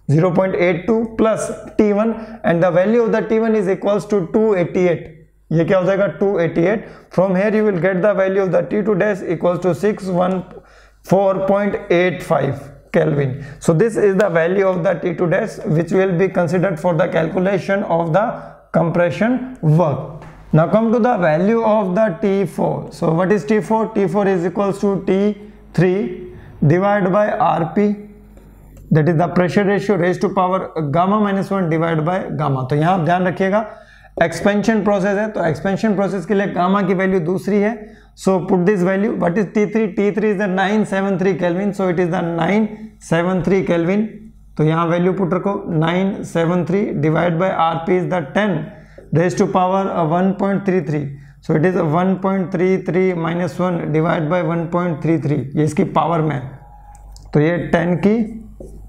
0.82 plus t1 and the value of the t1 is equals to 288 ये क्या हो जाएगा 288 from here you will get the value of the T two dash equals to 614.85 Kelvin. So this is the value of the T2 dash which will be considered for the calculation of the compression work. Now come to the value of the T4. So what is T4? T4 is equals to T3 divided by RP that is the pressure ratio raised to power gamma minus 1 divided by gamma. तो यहाँ आप ध्यान रखिएगा expansion process है तो expansion process के लिए gamma की वैल्यू दूसरी है is T three T three is the nine seven three kelvin so it is the nine seven three kelvin तो यहाँ वैल्यू पुट रखो। Nine seven three divide by R P is the ten raise to power one point three three so it is one point three three minus one divide three three ये इसकी power में है। तो ये ten की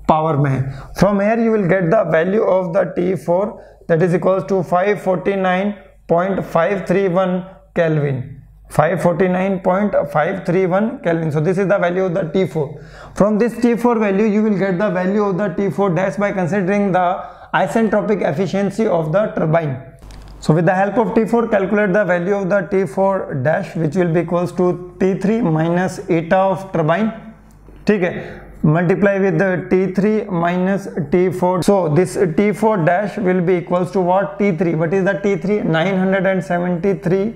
power में है। From here you will get the value of the T four that is equals to 549.531 Kelvin. 549.531 Kelvin. So this is the value of the T4. From this T4 value, you will get the value of the T4 dash by considering the isentropic efficiency of the turbine. So with the help of T4, calculate the value of the T4 dash which will be equals to T3 minus eta of turbine. Okay. Multiply with the T3 minus T4. So this T4 dash will be equals to what? T3. What is the T3? 973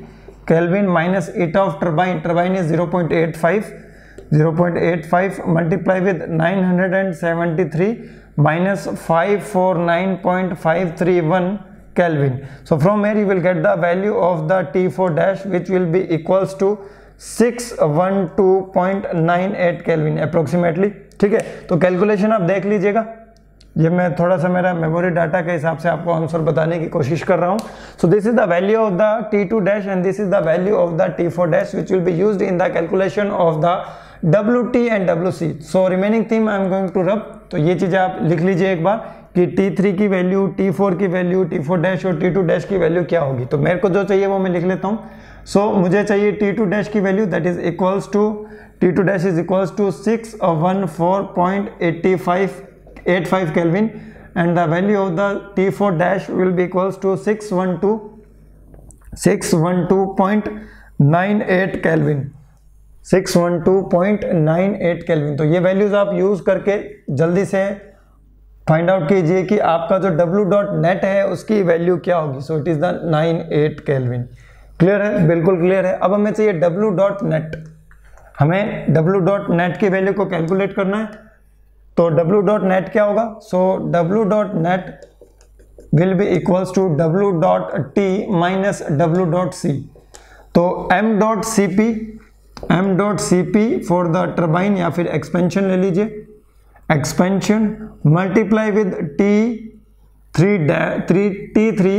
kelvin minus eta of turbine turbine is 0.85 0.85 multiply with 973 minus 549.531 kelvin so from here you will get the value of the T four dash which will be equals to 612.98 kelvin one approximately ठीक है? तो calculation आप देख लीजिएगा। ये मैं थोड़ा सा मेरा मेमोरी डाटा के हिसाब से आपको आंसर बताने की कोशिश कर रहा हूँ। So this is the value of the T two dash and this is the value of the T four dash which will be use in the calculation of the W T and W C so remaining theme I am going to rub तो ये चीज़ें आप लिख लीजिए एक बार कि T3 की वैल्यू T4 की वैल्यू T4 डैश और T2 डैश की वैल्यू क्या होगी। तो मेरे को जो चाहिए वो मैं लिख लेता हूँ। सो so, मुझे चाहिए T2 डैश की value that is equals to T2 four point equals to 614.85 Kelvin, and the value of the T4 dash will be equals to 612 612.98 Kelvin. 612.98 Kelvin. तो ये वैल्यूज़ आप यूज़ करके जल्दी से फाइंड आउट कीजिए कि आपका जो W डॉट नेट है, उसकी वैल्यू क्या होगी। So it is the 98 kelvin clear है? बिल्कुल क्लियर है। अब हमें चाहिए W डॉट नेट हमें W डॉट नेट की वैल्यू को कैलकुलेट करना है। तो नेट क्या होगा? So W dot net will be equals to W dot T minus W dot C तो M dot C P M dot C P for the turbine या फिर एक्सपेंशन ले लीजिए। Expansion multiply with T three three T three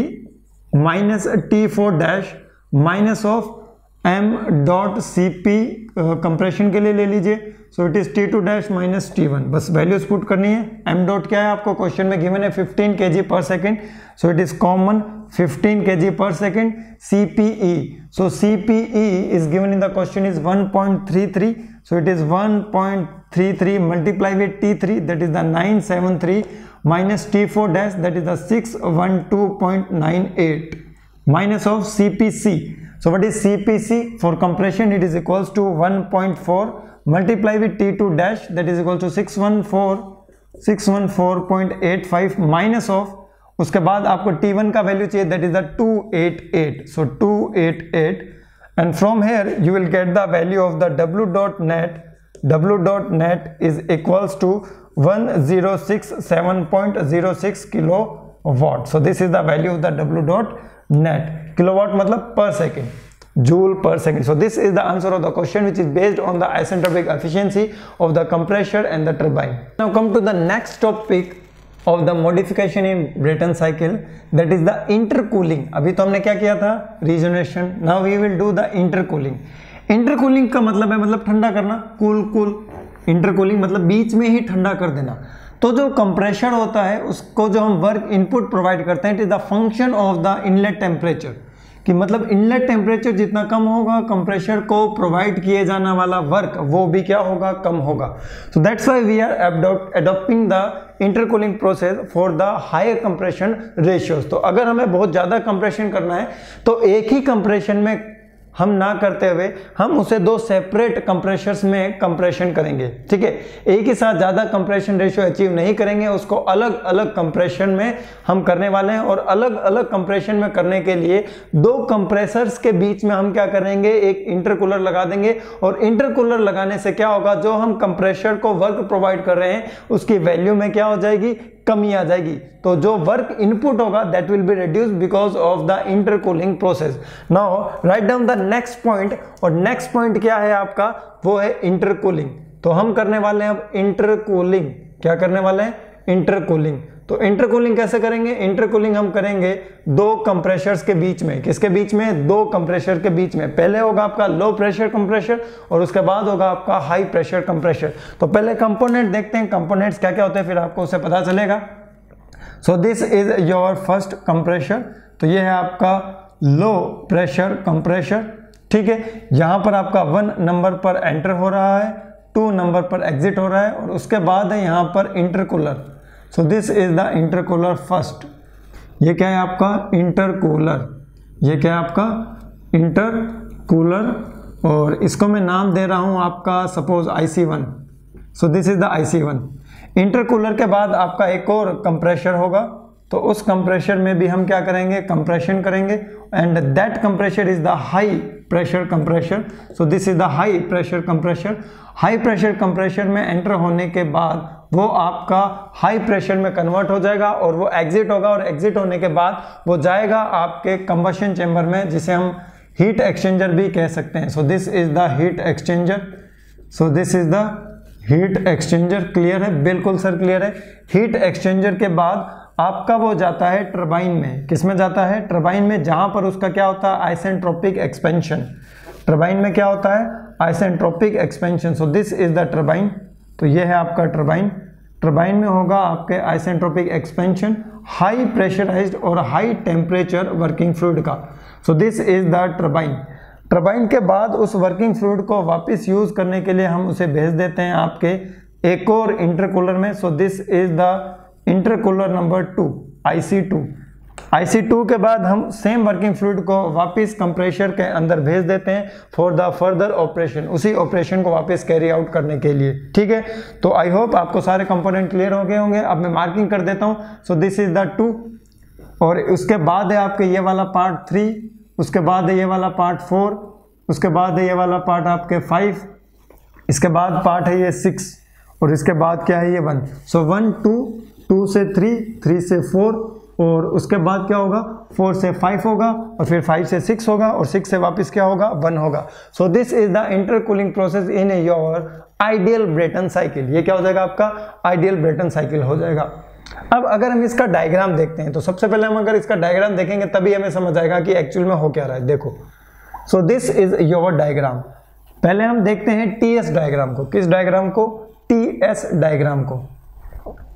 minus T four dash minus of M dot C P compression के लिए ले लीजिए। So it is T two dash minus T one बस values put करनी है। M dot क्या है आपको? क्वेश्चन में गिवन है 15 के जी पर second so it is common 15 K G पर second C P E so C P E is given in the question is 1.33 so it is 1.33 multiply with t3 that is the 973 minus t4 dash, that is the 612.98 minus of cpc So what is CPC? For compression it is equals to 1.4 multiply with T2 dash that is equal to 614 614.85 minus of उसके बाद आपको T1 का value चाहिए that is the 288 so 288 and from here you will get the value of the w dot net w dot net is equals to 1067.06 kilowatt so this is the value of the w dot net kilowatt मतलब पर second joule पर second so this is the answer of the question which is based on the isentropic efficiency of the compressor and the turbine now come to the next topic of the modification in Brayton cycle that is the intercooling अभी तो हमने क्या किया था? Regeneration now we will do the intercooling intercooling का मतलब है मतलब ठंडा करना. कूल कूल इंटरकूलिंग मतलब बीच में ही ठंडा कर देना. तो जो कंप्रेशर होता है, उसको जो हम वर्क इनपुट प्रोवाइड करते हैं it is the function of the inlet temperature कि मतलब इनलेट टेम्परेचर जितना कम होगा कंप्रेशर को प्रोवाइड किए जाने वाला वर्क वो भी क्या होगा? कम होगा. So that's why we are adopting the intercooling process for the higher compression ratios तो अगर हमें बहुत ज़्यादा कंप्रेशन करना है तो एक ही कंप्रेशन में हम ना करते हुए हम उसे दो सेपरेट कंप्रेशर्स में कंप्रेशन करेंगे, ठीक है? एक ही साथ ज़्यादा कंप्रेशन रेशियो अचीव नहीं करेंगे, उसको अलग अलग कंप्रेशन में हम करने वाले हैं और अलग अलग कंप्रेशन में करने के लिए दो कंप्रेसर्स के बीच में हम क्या करेंगे? एक इंटरकूलर लगा देंगे और इंटरकूलर लगाने से क्या होगा? जो हम कंप्रेशर को वर्क प्रोवाइड कर रहे हैं, उसकी वैल्यू में क्या हो जाएगी? कमी आ जाएगी। तो जो वर्क इनपुट होगा that will be reduce because of the intercooling process now write down the next point और नेक्स्ट पॉइंट क्या है आपका? वो है इंटरकूलिंग तो हम करने वाले हैं अब इंटरकूलिंग क्या करने वाले हैं? इंटरकूलिंग तो इंटरकूलिंग कैसे करेंगे? इंटरकूलिंग हम करेंगे दो कंप्रेशर्स के बीच में। किसके बीच में? दो कंप्रेशर के बीच में। पहले होगा आपका लो प्रेशर कंप्रेशर और उसके बाद होगा आपका हाई प्रेशर कंप्रेशर तो पहले कंपोनेंट देखते हैं। कंपोनेंट्स क्या क्या होते हैं, फिर आपको उसे पता चलेगा। So this is your first compressor तो ये है आपका लो प्रेशर कंप्रेशर ठीक है? यहाँ पर आपका वन नंबर पर एंटर हो रहा है टू नंबर पर एग्जिट हो रहा है और उसके बाद है यहाँ पर intercooler so this is the intercooler first ये क्या है आपका? इंटरकूलर ये क्या है आपका? इंटरकूलर और इसको मैं नाम दे रहा हूँ आपका suppose I C one so this is the I C one intercooler के बाद आपका एक और कंप्रेशर होगा। तो उस कंप्रेशर में भी हम क्या करेंगे? कंप्रेशन करेंगे। And that compressor is the high pressure compressor so this is the high pressure compressor high pressure compressor में एंटर होने के बाद वो आपका हाई प्रेशर में कन्वर्ट हो जाएगा और वो एग्जिट होगा और एग्जिट होने के बाद वो जाएगा आपके कंबशन चैम्बर में, जिसे हम हीट एक्सचेंजर भी कह सकते हैं। So this is the heat exchanger so this is the heat exchanger clear है? बिल्कुल सर क्लियर है। हीट एक्सचेंजर के बाद आपका वो जाता है टर्बाइन में। किसमें जाता है? टर्बाइन में जहाँ पर उसका क्या होता है? आइसेंट्रोपिक एक्सपेंशन टर्बाइन में क्या होता है? Isentropic expansion so this is the turbine तो ये है आपका टर्बाइन टर्बाइन में होगा आपके आइसेंट्रोपिक एक्सपेंशन हाई प्रेशराइज्ड और हाई टेम्परेचर वर्किंग फ्लूड का. So this is the turbine turbine के बाद उस वर्किंग फ्लूड को वापस यूज़ करने के लिए हम उसे भेज देते हैं आपके एक और इंटरकूलर में. So this is the intercooler number two I C two I C two के बाद हम सेम वर्किंग फ्लूड को वापस कंप्रेशर के अंदर भेज देते हैं फॉर द फर्दर ऑपरेशन उसी ऑपरेशन को वापस कैरी आउट करने के लिए, ठीक है? तो आई होप आपको सारे कंपोनेंट क्लियर हो गए होंगे। अब मैं मार्किंग कर देता हूँ। So this is the two और उसके बाद है आपके ये वाला पार्ट थ्री उसके बाद है ये वाला पार्ट फोर उसके बाद है ये वाला पार्ट आपके फाइव इसके बाद पार्ट है ये सिक्स और इसके बाद क्या है ये one so one to two से थ्री थ्री से फोर और उसके बाद क्या होगा? फोर से फाइव होगा और फिर फाइव से सिक्स होगा और सिक्स से वापस क्या होगा? वन होगा। So this is the intercooling process in your ideal Brayton cycle ये क्या हो जाएगा आपका? आइडियल ब्रेटन साइकिल हो जाएगा। अब अगर हम इसका डायग्राम देखते हैं तो सबसे पहले हम अगर इसका डायग्राम देखेंगे, तभी हमें समझ आएगा कि एक्चुअल में हो क्या रहा है। देखो। So this is your diagram पहले हम देखते हैं टी एस डायग्राम को। किस डायग्राम को? टी एस डायग्राम को।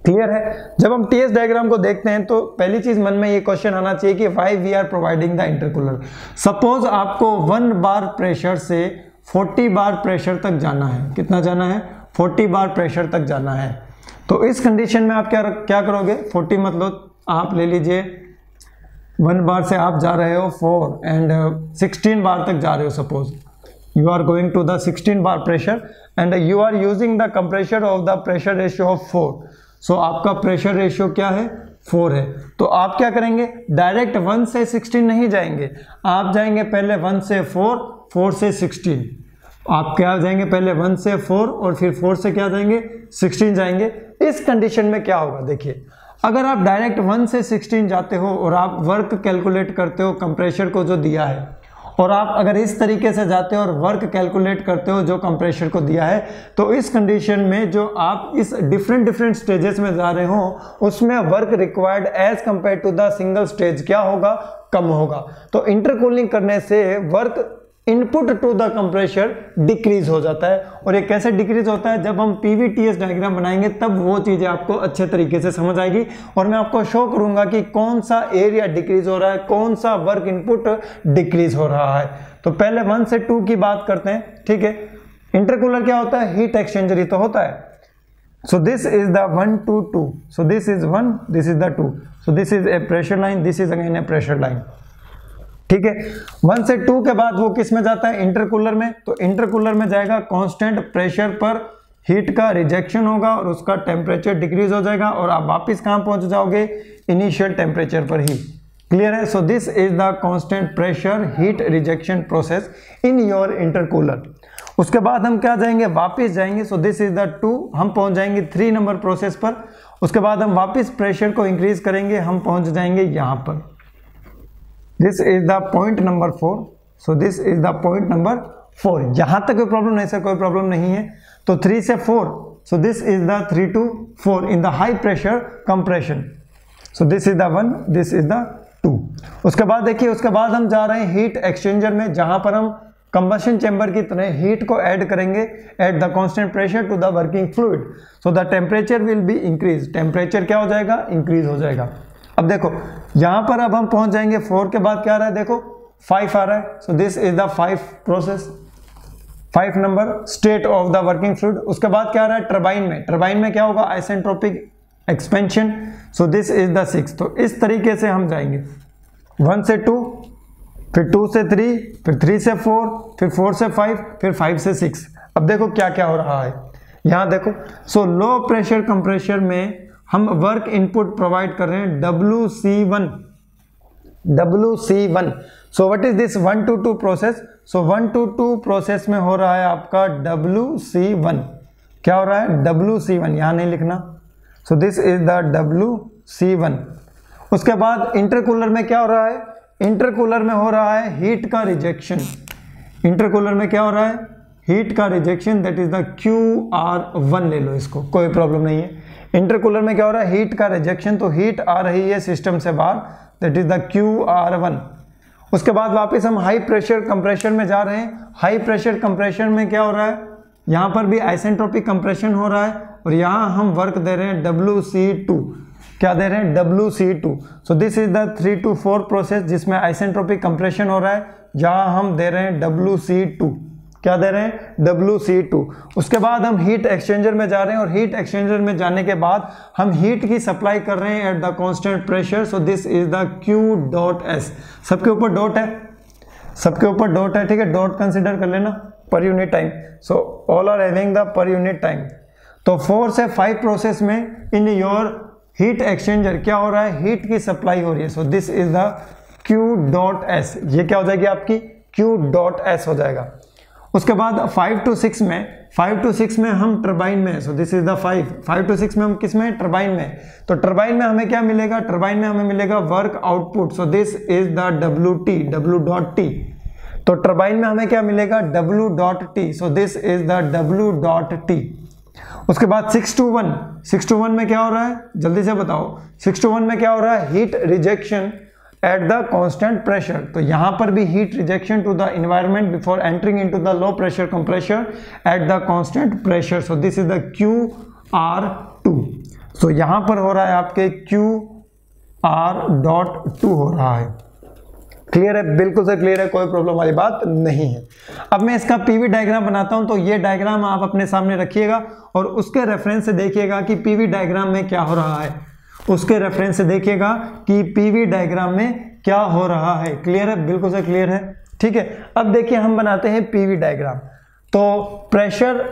क्लियर है? जब हम टीएस डायग्राम को देखते हैं तो पहली चीज़ मन में ये क्वेश्चन आना चाहिए कि why we are providing the intercooler suppose आपको वन बार प्रेशर से 40 बार प्रेशर तक जाना है। कितना जाना है? 40 बार प्रेशर तक जाना है। तो इस कंडीशन में आप क्या क्या करोगे? 40 मतलब आप ले लीजिए वन बार से आप जा रहे हो फोर एंड सिक्सटीन बार तक जा रहे हो suppose you are going to the sixteen bar pressure and you are using the compressor of the pressure ratio of four so आपका प्रेशर रेशियो क्या है? फोर है. तो आप क्या करेंगे? डायरेक्ट वन से सिक्सटीन नहीं जाएँगे. आप जाएँगे पहले वन से फोर फोर से सिक्सटीन आप क्या जाएँगे? पहले वन से फोर और फिर फोर से क्या जाएँगे? सिक्सटीन जाएँगे. इस कंडीशन में क्या होगा? देखिए, अगर आप डायरेक्ट वन से सिक्सटीन जाते हो और आप वर्क कैलकुलेट करते हो कंप्रेशर को जो दिया है और आप अगर इस तरीके से जाते हो और वर्क कैलकुलेट करते हो जो कंप्रेशर को दिया है तो इस कंडीशन में जो आप इस डिफरेंट डिफरेंट स्टेजेस में जा रहे हो, उसमें work required as compare to the single stage क्या होगा? कम होगा। तो इंटरकूलिंग करने से work input to the compressor decrease हो जाता है। और ये कैसे डिक्रीज होता है? जब हम पीवीटीएस डायग्राम बनाएँगे, तब वो चीज़ें आपको अच्छे तरीके से समझ आएगी। और मैं आपको शो करूँगा कि कौन सा एरिया डिक्रीज हो रहा है, कौन सा वर्क इनपुट डिक्रीज हो रहा है। तो पहले वन से टू की बात करते हैं, ठीक है? इंटरकूलर क्या होता है? हीट एक्सचेंजर ही तो होता है। So this is the 1 to 2 so this is 1 this is the 2 so this is a pressure line, this is again a pressure line. ठीक है? वन से टू के बाद वो किसमें जाता है? इंटरकूलर में। तो इंटरकूलर में जाएगा कांस्टेंट प्रेशर पर हीट का रिजेक्शन होगा और उसका टेम्परेचर डिक्रीज हो जाएगा और आप वापस कहाँ पहुँच जाओगे? इनिशियल टेम्परेचर पर ही। क्लियर है? So this is the constant pressure heat rejection process in your intercooler उसके बाद हम क्या जाएँगे? वापस जाएँगे। So this is the two हम पहुँच जाएँगे थ्री नंबर प्रोसेस पर। उसके बाद हम वापस प्रेशर को इंक्रीज करेंगे, हम पहुँच जाएँगे यहाँ पर। This is the point number four so this is the point number four यहाँ तक कोई प्रॉब्लम नहीं सर कोई प्रॉब्लम नहीं है। तो थ्री से four so this is the three to four in the high pressure compression so this is the one this is the two उसके बाद देखिए, उसके बाद हम जा रहे हैं हीट एक्सचेंजर में, जहाँ पर हम कंबशन चैम्बर की तरह हीट को ऐड करेंगे at the constant pressure to the working fluid so the temperature will be increase temperature क्या हो जाएगा? इंक्रीज हो जाएगा। अब देखो, यहाँ पर अब हम पहुँच जाएँगे। फोर के बाद क्या आ रहा है? देखो फाइव आ रहा है। So this is the five process five number state of the working fluid उसके बाद क्या आ रहा है? टर्बाइन में। टर्बाइन में क्या होगा? Isentropic expansion so this is the six तो इस तरीके से हम जाएँगे। वन से टू फिर टू से थ्री फिर थ्री से फोर फिर फोर से फाइव फिर फाइव से सिक्स अब देखो क्या क्या हो रहा है। यहाँ देखो। सो लो प्रेशर कंप्रेशर में हम वर्क इनपुट प्रोवाइड कर रहे हैं W C one W C one so what is this one to two process so one to two process में हो रहा है आपका डब्ल्यू सी वन क्या हो रहा है? डब्ल्यू सी वन यहाँ नहीं लिखना. So this is the W C one उसके बाद इंटरकूलर में क्या हो रहा है? इंटरकूलर में हो रहा है हीट का रिजेक्शन इंटरकूलर में क्या हो रहा है? हीट का rejection that is the Q R one ले लो इसको. कोई प्रॉब्लम नहीं है. इंटरकूलर में क्या हो रहा है? हीट का रिजेक्शन तो हीट आ रही है सिस्टम से बाहर। That is the Q R one उसके बाद वापस हम हाई प्रेशर कंप्रेशन में जा रहे हैं। हाई प्रेशर कंप्रेशन में क्या हो रहा है? यहाँ पर भी आइसेंट्रोपिक कंप्रेशन हो रहा है और यहाँ हम वर्क दे रहे हैं डब्ल्यू सी टू क्या दे रहे हैं? W C two so this is the three two four process जिसमें आइसेंट्रोपिक कंप्रेशन हो रहा है, जहाँ हम दे रहे हैं डब्ल्यू सी टू क्या दे रहे हैं? डब्ल्यू सी टू उसके बाद हम हीट एक्सचेंजर में जा रहे हैं और हीट एक्सचेंजर में जाने के बाद हम हीट की सप्लाई कर रहे हैं at the constant pressure so this is the Q dot S सबके ऊपर डॉट है। सबके ऊपर डॉट है, ठीक है? डॉट कंसिडर कर लेना per unit time so all are having the per unit time तो फोर से फाइव प्रोसेस में इन योर हीट एक्सचेंजर क्या हो रहा है? हीट की सप्लाई हो रही है। So this is the Q dot S ये क्या हो जाएगी आपकी? क्यू डॉट एस हो जाएगा। उसके बाद फाइव टू सिक्स में फाइव टू सिक्स में हम टर्बाइन में so this is the five five to six में हम किसमें टर्बाइन में। तो टर्बाइन में हमें क्या मिलेगा? टर्बाइन में हमें मिलेगा work output so this is the W T W dot T तो टर्बाइन में हमें क्या मिलेगा? W dot T so this is the W dot T उसके बाद six to one six to one में क्या हो रहा है? जल्दी से बताओ। सिक्स टू वन में क्या हो रहा है? Heat rejection at the constant pressure तो यहाँ पर भी heat rejection to the environment before entering into the low pressure compressor at the constant pressure so this is the Q R two so यहाँ पर हो रहा है आपके क्यू आर डॉट टू हो रहा है। क्लियर है? बिल्कुल से क्लियर है, कोई प्रॉब्लम वाली बात नहीं है। अब मैं इसका पीवी डायग्राम बनाता हूँ तो ये डायग्राम आप अपने सामने रखिएगा और उसके रेफरेंस से देखिएगा कि पीवी डायग्राम में क्या हो रहा है। उसके रेफरेंस से देखिएगा कि पीवी डायग्राम में क्या हो रहा है। क्लियर है? बिल्कुल से क्लियर है। ठीक है? अब देखिए, हम बनाते हैं पीवी डायग्राम तो प्रेशर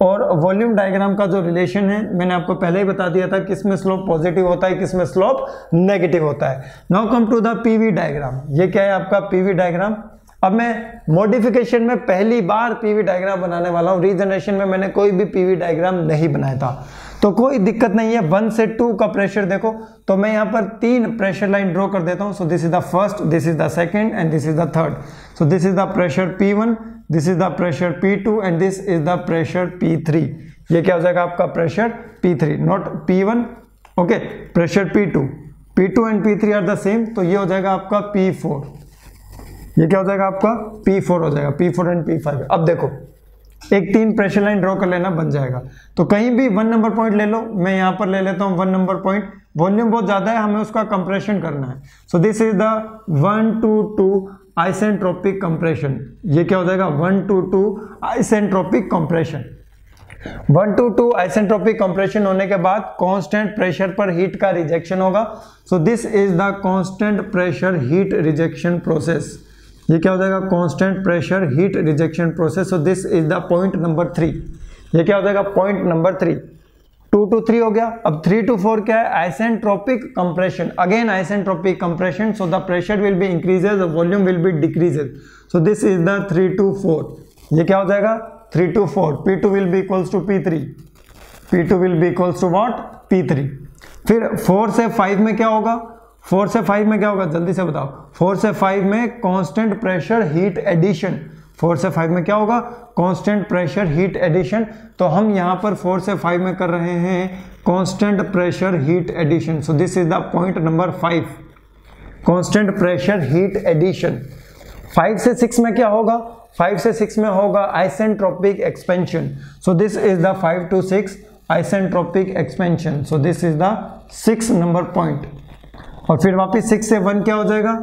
और वॉल्यूम डायग्राम का जो रिलेशन है, मैंने आपको पहले ही बता दिया था किसमें स्लोप पॉजिटिव होता है, किसमें स्लोप नेगेटिव होता है। Now come to the PV diagram ये क्या है आपका पीवी डायग्राम अब मैं मॉडिफिकेशन में पहली बार पीवी डायग्राम बनाने वाला हूँ। रीजनरेशन में मैंने कोई भी पीवी डायग्राम नहीं बनाया था। तो कोई दिक्कत नहीं है। वन से टू का प्रेशर देखो। तो मैं यहाँ पर तीन प्रेशर लाइन ड्रॉ कर देता हूँ। So this is the first this is the second and this is the third so this is the pressure P one this is the pressure P two and this is the pressure P three ये क्या हो जाएगा आपका pressure P three not P one okay pressure P2 P2 and P three are the same तो ये हो जाएगा आपका पी फोर ये क्या हो जाएगा आपका पी फोर हो जाएगा। P four and P five अब देखो। एक तीन प्रेशर लाइन ड्रॉ कर लेना, बन जाएगा। तो कहीं भी वन नंबर पॉइंट ले लो, मैं यहाँ पर ले लेता हूँ वन नंबर पॉइंट वॉल्यूम बहुत ज़्यादा है, हमें उसका कंप्रेशन करना है। So this is the one to two isentropic compression ये क्या हो जाएगा? One to two isentropic compression one to two isentropic compression होने के बाद कांस्टेंट प्रेशर पर हीट का रिजेक्शन होगा। So this is the constant pressure heat rejection process ये क्या हो जाएगा? Constant pressure heat rejection process so this is the point number three ये क्या हो जाएगा? Point number three two to three हो गया. अब थ्री टू फोर क्या है? Isentropic compression again isentropic compression so the pressure will be increases volume will be decreases so this is the three to four ये क्या हो जाएगा? Three to four P two will be equals to P three P two will be equals to what P three फिर four से five में क्या होगा? Four से फाइव में क्या होगा? जल्दी से बताओ। फोर से फाइव में constant pressure heat addition four से फाइव में क्या होगा? कांस्टेंट प्रेशर हीट एडिशन तो हम यहाँ पर फोर से फाइव में कर रहे हैं constant pressure heat addition so this is the point number five constant pressure heat addition five से सिक्स में क्या होगा? फाइव से सिक्स में होगा isentropic expansion so this is the five to six isentropic expansion so this is the six number point और फिर वापिस सिक्स से वन क्या हो जाएगा?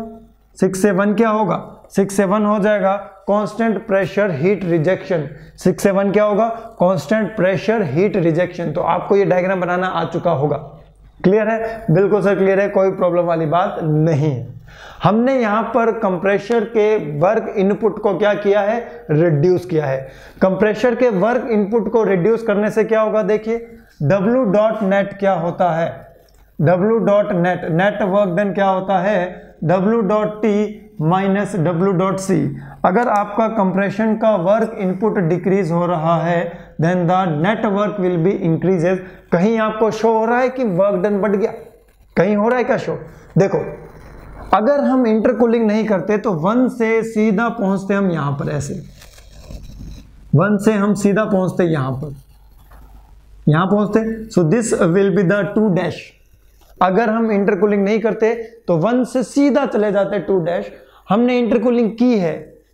सिक्स से वन क्या होगा? सिक्स से वन हो जाएगा constant pressure heat rejection six से वन क्या होगा? कांस्टेंट प्रेशर हीट रिजेक्शन तो आपको ये डायग्राम बनाना आ चुका होगा। क्लियर है? बिल्कुल सर क्लियर है, कोई प्रॉब्लम वाली बात नहीं है। हमने यहाँ पर कंप्रेशर के वर्क इनपुट को क्या किया है? रिड्यूस किया है। कंप्रेशर के वर्क इनपुट को रिड्यूस करने से क्या होगा? देखिए डब्ल्यू डॉट नेट क्या होता है? W dot net net work done क्या होता है? W dot T minus W dot C अगर आपका कंप्रेशन का वर्क इनपुट डिक्रीज हो रहा है then the net work will be increases कहीं आपको शो हो रहा है कि वर्क डन बढ़ गया? कहीं हो रहा है क्या शो देखो, अगर हम इंटरकूलिंग नहीं करते तो वन से सीधा पहुँचते हम यहाँ पर ऐसे। वन से हम सीधा पहुँचते यहाँ पर। यहाँ पहुँचते। So this will be the two dash अगर हम इंटरकूलिंग नहीं करते तो वन से सीधा चले जाते टू डैश हमने इंटरकूलिंग की है,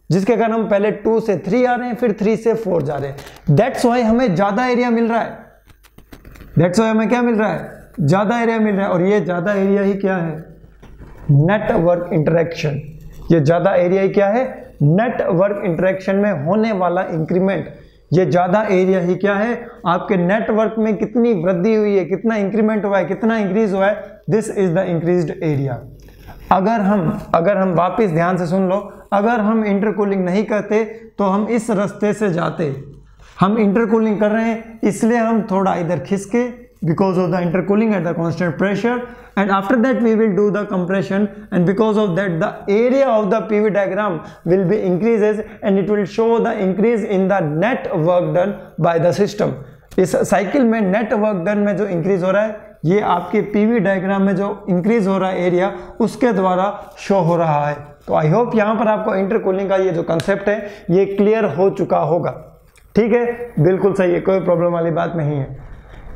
जिसके कारण हम पहले टू से थ्री आ रहे हैं, फिर थ्री से फोर जा रहे हैं। दैट्स वाई हमें ज़्यादा एरिया मिल रहा है। दैट्स वाई हमें क्या मिल रहा है? ज़्यादा एरिया मिल रहा है। और ये ज़्यादा एरिया ही क्या है? नेटवर्क इंटरेक्शन ये ज़्यादा एरिया ही क्या है? नेटवर्क इंटरेक्शन में होने वाला इंक्रीमेंट ये ज़्यादा एरिया ही क्या है? आपके नेटवर्क में कितनी वृद्धि हुई है, कितना इंक्रीमेंट हुआ है, कितना इंक्रीज हुआ है? This is the increase area अगर हम अगर हम वापस ध्यान से सुन लो, अगर हम इंटरकूलिंग नहीं करते तो हम इस रास्ते से जाते। हम इंटरकूलिंग कर रहे हैं, इसलिए हम थोड़ा इधर खिसके because of the intercooling at the constant pressure and after that we will do the compression and because of that the area of the PV diagram will be increases and it will show the increase in the net work done by the system इस cycle में net work done में जो increase हो रहा है ये आपके PV diagram में जो इंक्रीज हो रहा है एरिया उसके द्वारा शो हो रहा है तो आई होप यहाँ पर आपको इंटरकूलिंग का ये जो कंसेप्ट है ये क्लियर हो चुका होगा ठीक है बिल्कुल सही है कोई प्रॉब्लम वाली बात नहीं है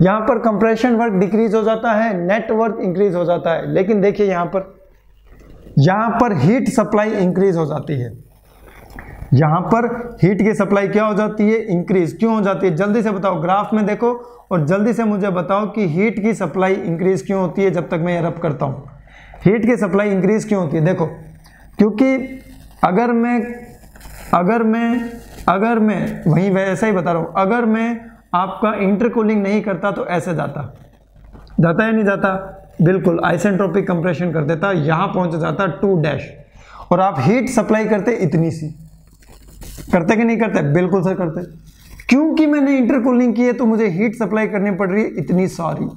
यहाँ पर कंप्रेशन वर्क डिक्रीज हो जाता है नेट वर्क इंक्रीज हो जाता है। लेकिन देखिए यहाँ पर यहाँ पर हीट सप्लाई इंक्रीज हो जाती है। यहाँ पर हीट की सप्लाई क्या हो जाती है? इंक्रीज क्यों हो जाती है? जल्दी से बताओ ग्राफ में देखो और जल्दी से मुझे बताओ कि हीट की सप्लाई इंक्रीज क्यों होती है जब तक मैं रब करता हूँ। हीट की सप्लाई इंक्रीज क्यों होती है? देखो, क्योंकि अगर मैं अगर मैं अगर मैं, वहीं वैसा ही बता रहा हूँ, अगर मैं आपका इंटरकूलिंग नहीं करता तो ऐसे जाता। जाता या नहीं जाता? बिल्कुल आइसेंट्रोपिक कंप्रेशन कर देता, यहाँ पहुँच जाता टू डैश और आप हीट सप्लाई करते इतनी सी। करते कि नहीं करते? बिल्कुल सर करते। क्योंकि मैंने इंटरकूलिंग की है तो मुझे हीट सप्लाई करनी पड़ रही है इतनी सॉरी।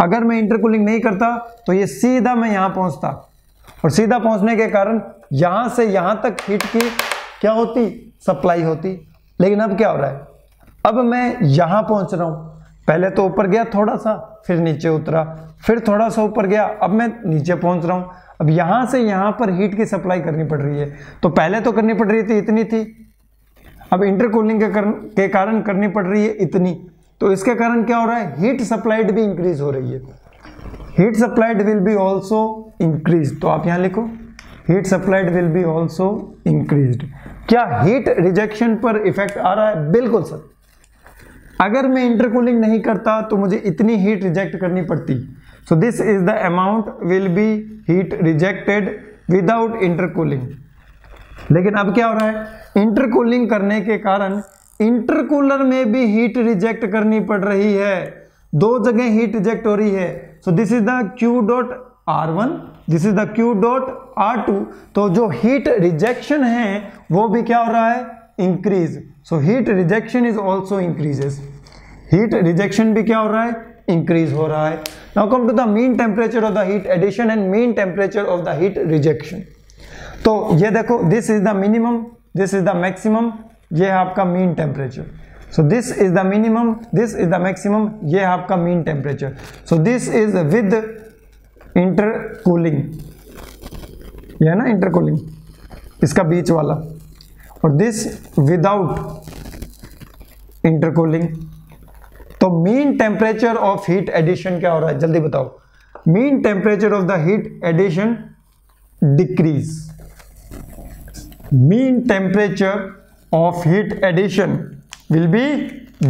अगर मैं इंटरकूलिंग नहीं करता तो ये सीधा मैं यहाँ पहुँचता। और सीधा पहुँचने के कारण यहाँ से यहाँ तक हीट की क्या होती? सप्लाई होती। लेकिन अब क्या हो रहा है? अब मैं यहाँ पहुँच रहा हूँ। पहले तो ऊपर गया थोड़ा सा फिर नीचे उतरा फिर थोड़ा सा ऊपर गया अब मैं नीचे पहुँच रहा हूँ। अब यहाँ से यहाँ पर हीट की सप्लाई करनी पड़ रही है। तो पहले तो करनी पड़ रही थी इतनी थी। अब इंटरकूलिंग के, कर, के कारण करनी पड़ रही है इतनी। तो इसके कारण क्या हो रहा है? हीट सप्लाइड भी इंक्रीज हो रही है। Heat supplied will be also increase तो आप यहाँ लिखो heat supplied will be also increase क्या हीट रिजेक्शन पर इफ़ेक्ट आ रहा है? बिल्कुल सर। अगर मैं इंटरकूलिंग नहीं करता तो मुझे इतनी हीट रिजेक्ट करनी पड़ती। So this is the amount will be heat rejected without intercooling लेकिन अब क्या हो रहा है? इंटरकूलिंग करने के कारण इंटरकूलर में भी हीट रिजेक्ट करनी पड़ रही है। दो जगह हीट रिजेक्ट हो रही है। So this is the Q dot R one this is the Q dot R two तो जो हीट रिजेक्शन है, वो भी क्या हो रहा है? Increase so heat rejection is also increases heat rejection भी क्या हो रहा है? इंक्रीज हो रहा है. Now come to the mean temperature of the heat addition and mean temperature of the heat rejection तो ये देखो this is the minimum this is the maximum ये है आपका mean temperature so this is the minimum this is the maximum ये है आपका mean temperature so this is with intercooling ये है ना इंटरकूलिंग इसका बीच वाला. और दिस विदाउट इंटरकूलिंग तो mean temperature of heat addition क्या हो रहा है? जल्दी बताओ। Mean temperature of the heat addition decrease mean temperature of heat addition will be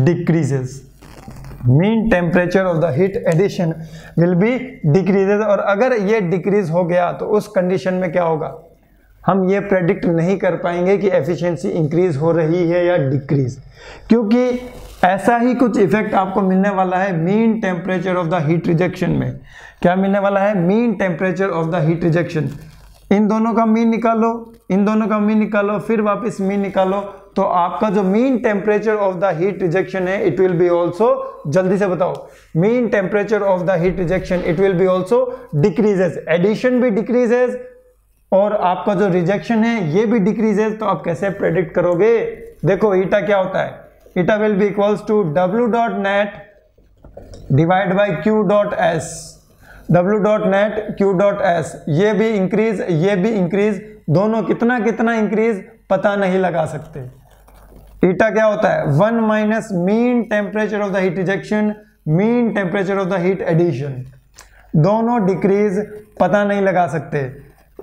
decreases mean temperature of the heat addition will be decreases और अगर ये डिक्रीज हो गया तो उस कंडीशन में क्या होगा? हम ये प्रेडिक्ट नहीं कर पाएँगे कि एफिशिएंसी इंक्रीज हो रही है या डिक्रीज क्योंकि ऐसा ही कुछ इफ़ेक्ट आपको मिलने वाला है mean temperature of the heat rejection में. क्या मिलने वाला है? Mean temperature of the heat rejection इन दोनों का मीन निकालो, इन दोनों का मीन निकालो, फिर वापस मीन निकालो तो आपका जो mean temperature of the heat rejection है इट विल बी ऑल्सो जल्दी से बताओ mean temperature of the heat rejection it will be also decreases addition भी डिक्रीजेस और आपका जो रिजेक्शन है, ये भी डिक्रीजेस तो आप कैसे प्रेडिक्ट करोगे? देखो, ईटा क्या होता है? Eta will be equals to w dot net divided by q dot s w dot net, q dot s, ये भी इंक्रीज ये भी इंक्रीज दोनों कितना कितना इंक्रीज पता नहीं लगा सकते। ईटा क्या होता है? One minus mean temperature of the heat rejection, mean temperature of the heat addition. दोनों डिक्रीज पता नहीं लगा सकते।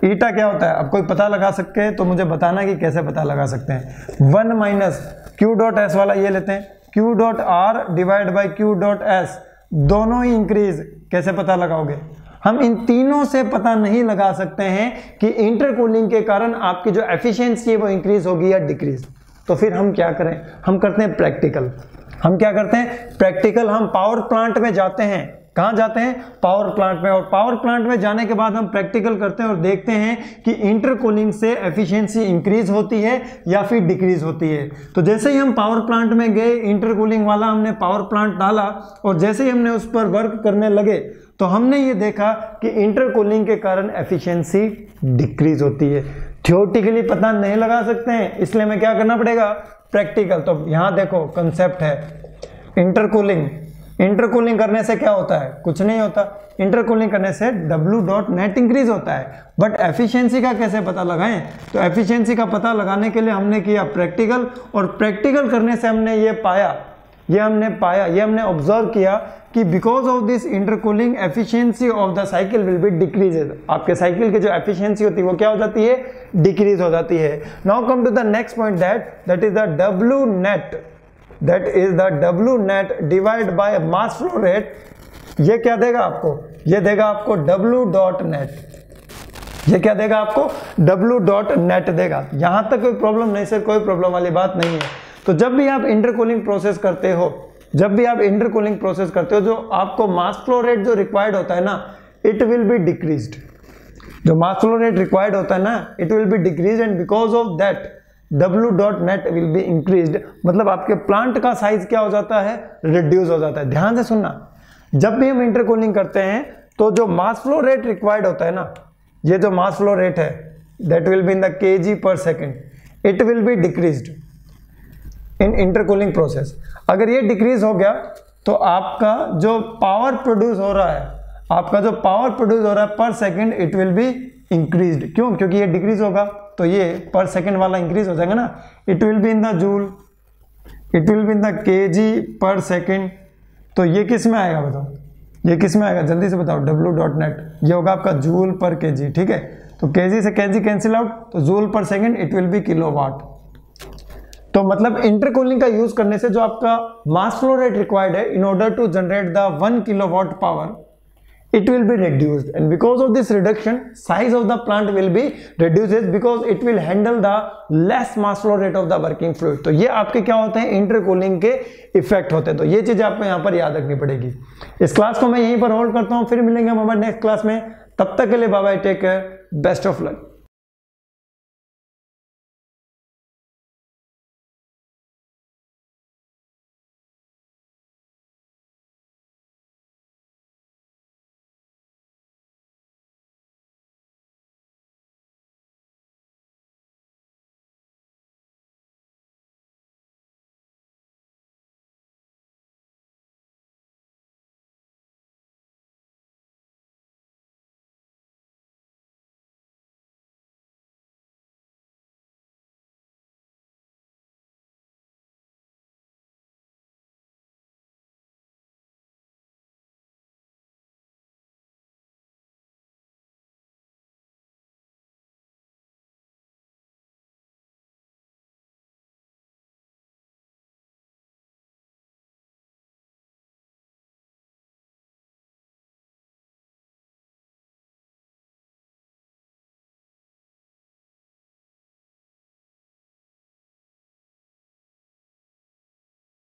ईटा क्या होता है? अब कोई पता लगा सकते हैं तो मुझे बताना कि कैसे पता लगा सकते हैं। One minus Q dot S वाला ये लेते हैं। Q dot R divide by Q dot S, दोनों ही इंक्रीज, कैसे पता लगाओगे? हम इन तीनों से पता नहीं लगा सकते हैं कि इंटरकूलिंग के कारण आपकी जो एफिशिएंसी है वो इंक्रीज होगी या डिक्रीज। तो फिर हम क्या करें? हम करते हैं प्रैक्टिकल। हम क्या करते हैं? प्रैक्टिकल हम पावर प्लांट में जाते हैं। कहाँ जाते हैं? पावर प्लांट में। और पावर प्लांट में जाने के बाद हम प्रैक्टिकल करते हैं और देखते हैं कि इंटरकूलिंग से एफिशिएंसी इंक्रीज होती है या फिर डिक्रीज होती है। तो जैसे ही हम पावर प्लांट में गए इंटरकूलिंग वाला हमने पावर प्लांट डाला और जैसे ही हमने उस पर वर्क करने लगे तो हमने ये देखा कि इंटरकूलिंग के कारण एफिशिएंसी डिक्रीज होती है। थियोटिकली पता नहीं लगा सकते हैं, इसलिए हमें क्या करना पड़ेगा? प्रैक्टिकल तो यहाँ देखो कंसेप्ट है। इंटरकूलिंग इंटरकूलिंग करने से क्या होता है? कुछ नहीं होता। इंटरकूलिंग करने से डब्ल्यू डॉट नेट इंक्रीज होता है। बट एफिशिएंसी का कैसे पता लगाएँ? तो एफिशिएंसी का पता लगाने के लिए हमने किया प्रैक्टिकल और प्रैक्टिकल करने से हमने ये पाया, ये हमने पाया, ये हमने ऑब्ज़र्व किया कि because of this intercooling efficiency of the cycle will be decreases आपके साइकिल की जो एफिशिएंसी होती है, वो क्या हो जाती है? डिक्रीज हो जाती है। Now come to the next point that that is the W net that is the W net divide by mass flow rate ये क्या देगा आपको? ये देगा आपको डब्ल्यू डॉट नेट ये क्या देगा आपको? डब्ल्यू डॉट नेट देगा। यहाँ तक कोई प्रॉब्लम नहीं सर कोई प्रॉब्लम वाली बात नहीं है। तो जब भी आप इंटरकूलिंग प्रोसेस करते हो, जब भी आप इंटरकूलिंग प्रोसेस करते हो, जो आपको मास फ्लो रेट जो रिक्वायर्ड होता है ना इट विल बी डिक्रीज्ड जो मास फ्लो रेट रिक्वायर्ड होता है ना it will be decrease and because of that W dot net will be increase मतलब आपके प्लांट का साइज़ क्या हो जाता है? रिड्यूस हो जाता है। ध्यान से सुनना। जब भी हम इंटरकूलिंग करते हैं तो जो मास फ्लो रेट रिक्वायर्ड होता है ना, ये जो मास फ्लो रेट है that will be in the K G per second it will be decrease in intercooling process अगर ये डिक्रीज हो गया तो आपका जो पावर प्रोड्यूस हो रहा है, आपका जो पावर प्रोड्यूस हो रहा है per second it will be increase क्यों? क्योंकि ये डिक्रीज होगा तो ये पर सेकेंड वाला इंक्रीज हो जाएगा ना। It will be in the joule it will be in the K G per second तो ये किसमें आएगा बताओ? ये किसमें आएगा? जल्दी से बताओ। डब्ल्यू डॉट नेट ये होगा आपका जूल पर के जी ठीक है? तो केजी से केजी कैंसिल आउट तो joule per second it will be kilo watt तो मतलब इंटरकूलिंग का यूज़ करने से जो आपका मास फ्लो रेट रिक्वायर्ड है in order to generate the one kilo watt power it will be reduced and because of this reduction size of the plant will be reduces because it will handle the less mass flow rate of the working fluid तो ये आपके क्या होते हैं intercooling के effect होते हैं तो ये चीज़ आपको यहाँ पर याद रखनी पड़ेगी इस क्लास को मैं यहीं पर होल्ड करता हूँ फिर मिलेंगे हम हमारे नेक्स्ट क्लास में तब तक के लिए bye take care best of luck